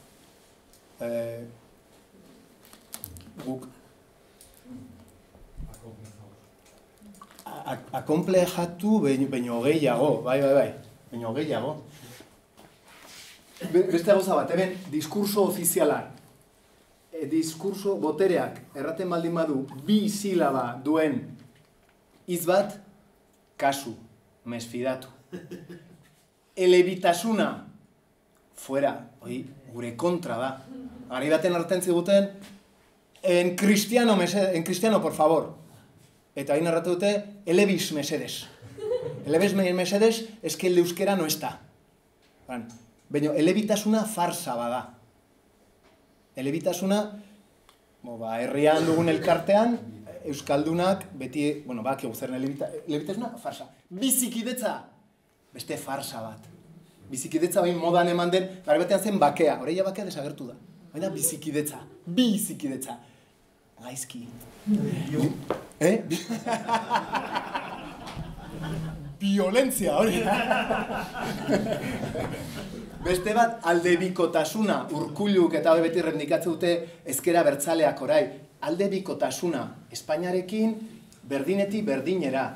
eh, guk akomplejatu baino gehiago, bai, bai, bai, baino gehiago. Beste gauza bat, hemen, diskurso ofiziala, e, diskurso botereak, erraten baldin badu, bi silaba duen iz bat, kasu, mesfidatu. Elebitasuna, fuera, oi, gure kontra da. Gari baten hartzen ziguten, en cristiano, en cristiano, por favor. Eta hain narratu dute, elebis mesedes. Elebis mesedes, es que el euskera no está. Bueno, Baina, elebitasuna farsa bada. Elebitasuna, bo, ba, herrian dugun elkartean, Euskaldunak, beti, bueno, bak, eguzeren elebita, elebitasuna, farsa. Bizikidetza, beste farsa bat. Bizikidetza bain modan eman den, gari batean zen bakea, horreia bakea desagertu da. Baina bizikidetza, bizikidetza. Gaizki. Eh? Violentzia, [LAUGHS] hori. [LAUGHS] Beste bat, alde bikotasuna, urkulluk eta beti rendikatzen dute ezkera bertzaleak orai. Alde bikotasuna, Espainiarekin berdineti berdinera.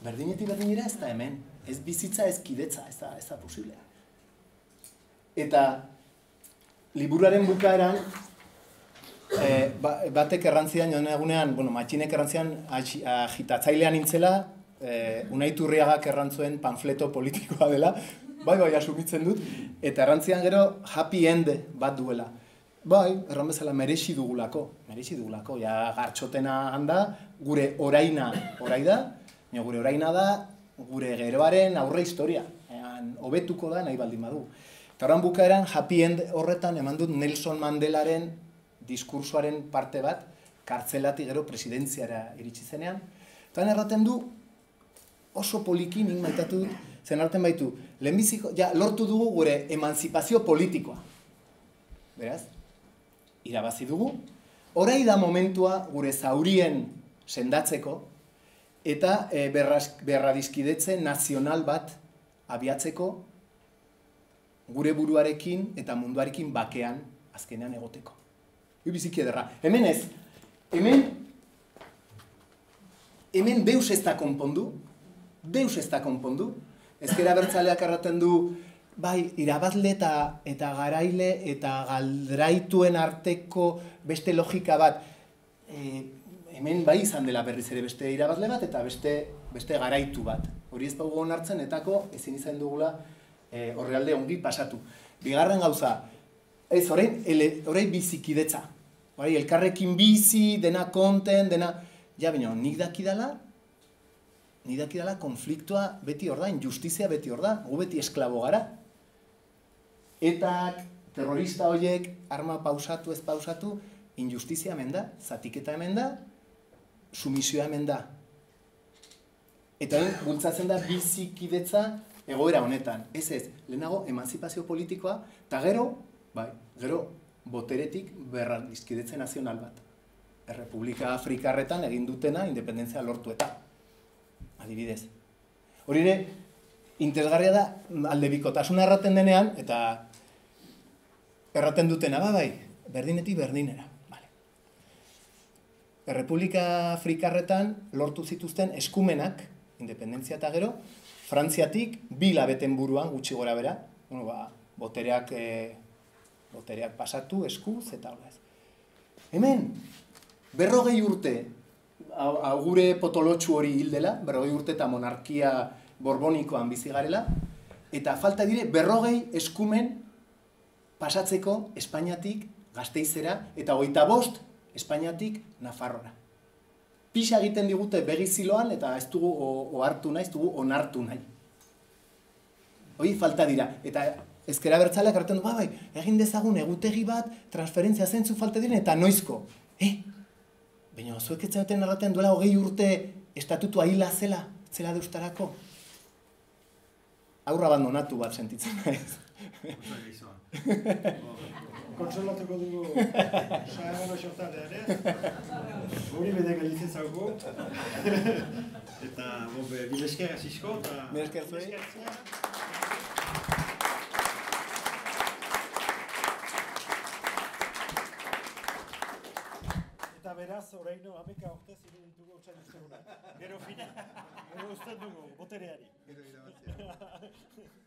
Berdineti berdinera ez da hemen. Ez bizitza ez kidetza, ez da, ez da posiblea. Eta liburaren bukaeran, e, batek errantzian, joan egunean, bueno, matxinek errantzian agitatzailean intzela, e, unaiturriagak errantzuen panfleto politikoa dela, bai bai asumitzen dut, eta errantzian gero happy end bat duela. Bai, erran bezala merexi dugulako, merexi dugulako, ja gartxotena handa, gure oraina orai da, gure oraina da, gure geroaren aurre historia, hobetuko da nahi baldin badu. Eta horren bukaeran, happy end horretan eman dut Nelson Mandelaren diskursoaren parte bat, kartzelati gero presidentziara iritsi zenean. Eta erraten du, oso poliki nik maitatu dut, zen hartzen baitu, lehenbiziko, ja, lortu dugu gure emanzipazio politikoa. Beraz, irabazi dugu. Horai da momentua gure zaurien sendatzeko eta e, berradizkidetze nazional bat abiatzeko gure buruarekin eta munduarekin bakean azkenean egoteko. Ui biziki ederra. Hemen ez, hemen, hemen deus ez da konpondu, deus ez da konpondu, ezkera bertzaleak erraten du, bai, irabazle eta, eta garaile eta galdraituen arteko beste logika bat, e, hemen bai izan dela berriz ere beste irabazle bat eta beste, beste garaitu bat. Hori ez bago onartzen etako ezin izan dugula e, horrealde ongi pasatu. Bigarren gauza, ez orain, ele, orain bizikidetza. Bai, elkarrekin bizi, dena konten, dena... Ja, baina, nik dakidala, nik dakidala konfliktua beti hor da, injustizia beti hor da, gu beti esklabo gara. Eta terrorista horiek arma pausatu ez pausatu, injustizia hemen da, zatiketa hemen da, sumisioa hemen da. Eta bultzatzen da bizikidetza egoera honetan. Ez ez, lehenago emanzipazio politikoa, eta gero, bai, gero, boteretik berra nazional bat. Errepublika Afrikarretan egin dutena independentzia lortu eta. Adibidez. Hori ere, interesgarria da aldebikotasuna erraten denean, eta erraten dutena, ba, bai, berdinetik berdinera. Vale. Errepublika Afrikarretan lortu zituzten eskumenak, independentzia eta gero, Frantziatik bi labeten buruan gutxi gora bera, bueno, ba, botereak, e, botereak pasatu, eskuz, eta hori Hemen, berrogei urte, gure potolotxu hori hildela, berrogei urte eta monarkia borbonikoan bizi garela, eta falta dire berrogei eskumen pasatzeko Espainiatik gazteizera, eta goita bost Espainiatik Nafarrora. Pisa egiten digute begiziloan, eta ez dugu ohartu nahi, ez dugu onartu nahi. Hoi falta dira, eta ezkera bertzaleak hartzen du, ba, bai, egin dezagun egutegi bat, transferentzia zentzu falta diren, eta noizko. Eh? Baina, zuek etzaten erraten duela hogei urte estatutu ahila zela, zela deustarako aurra abandonatu bat sentitzen naiz. Kontsolatuko dugu saagano xortalean, ez? Hori bede galitzen zauko. Eta, bobe, bilesker azizko. Bilesker zuei. Beraz, oraino, ameka orte ziren ditugu otxan izteguna. Gero fina, [LAUGHS] gero usten dugu, botereari. Gero irabazia. [LAUGHS]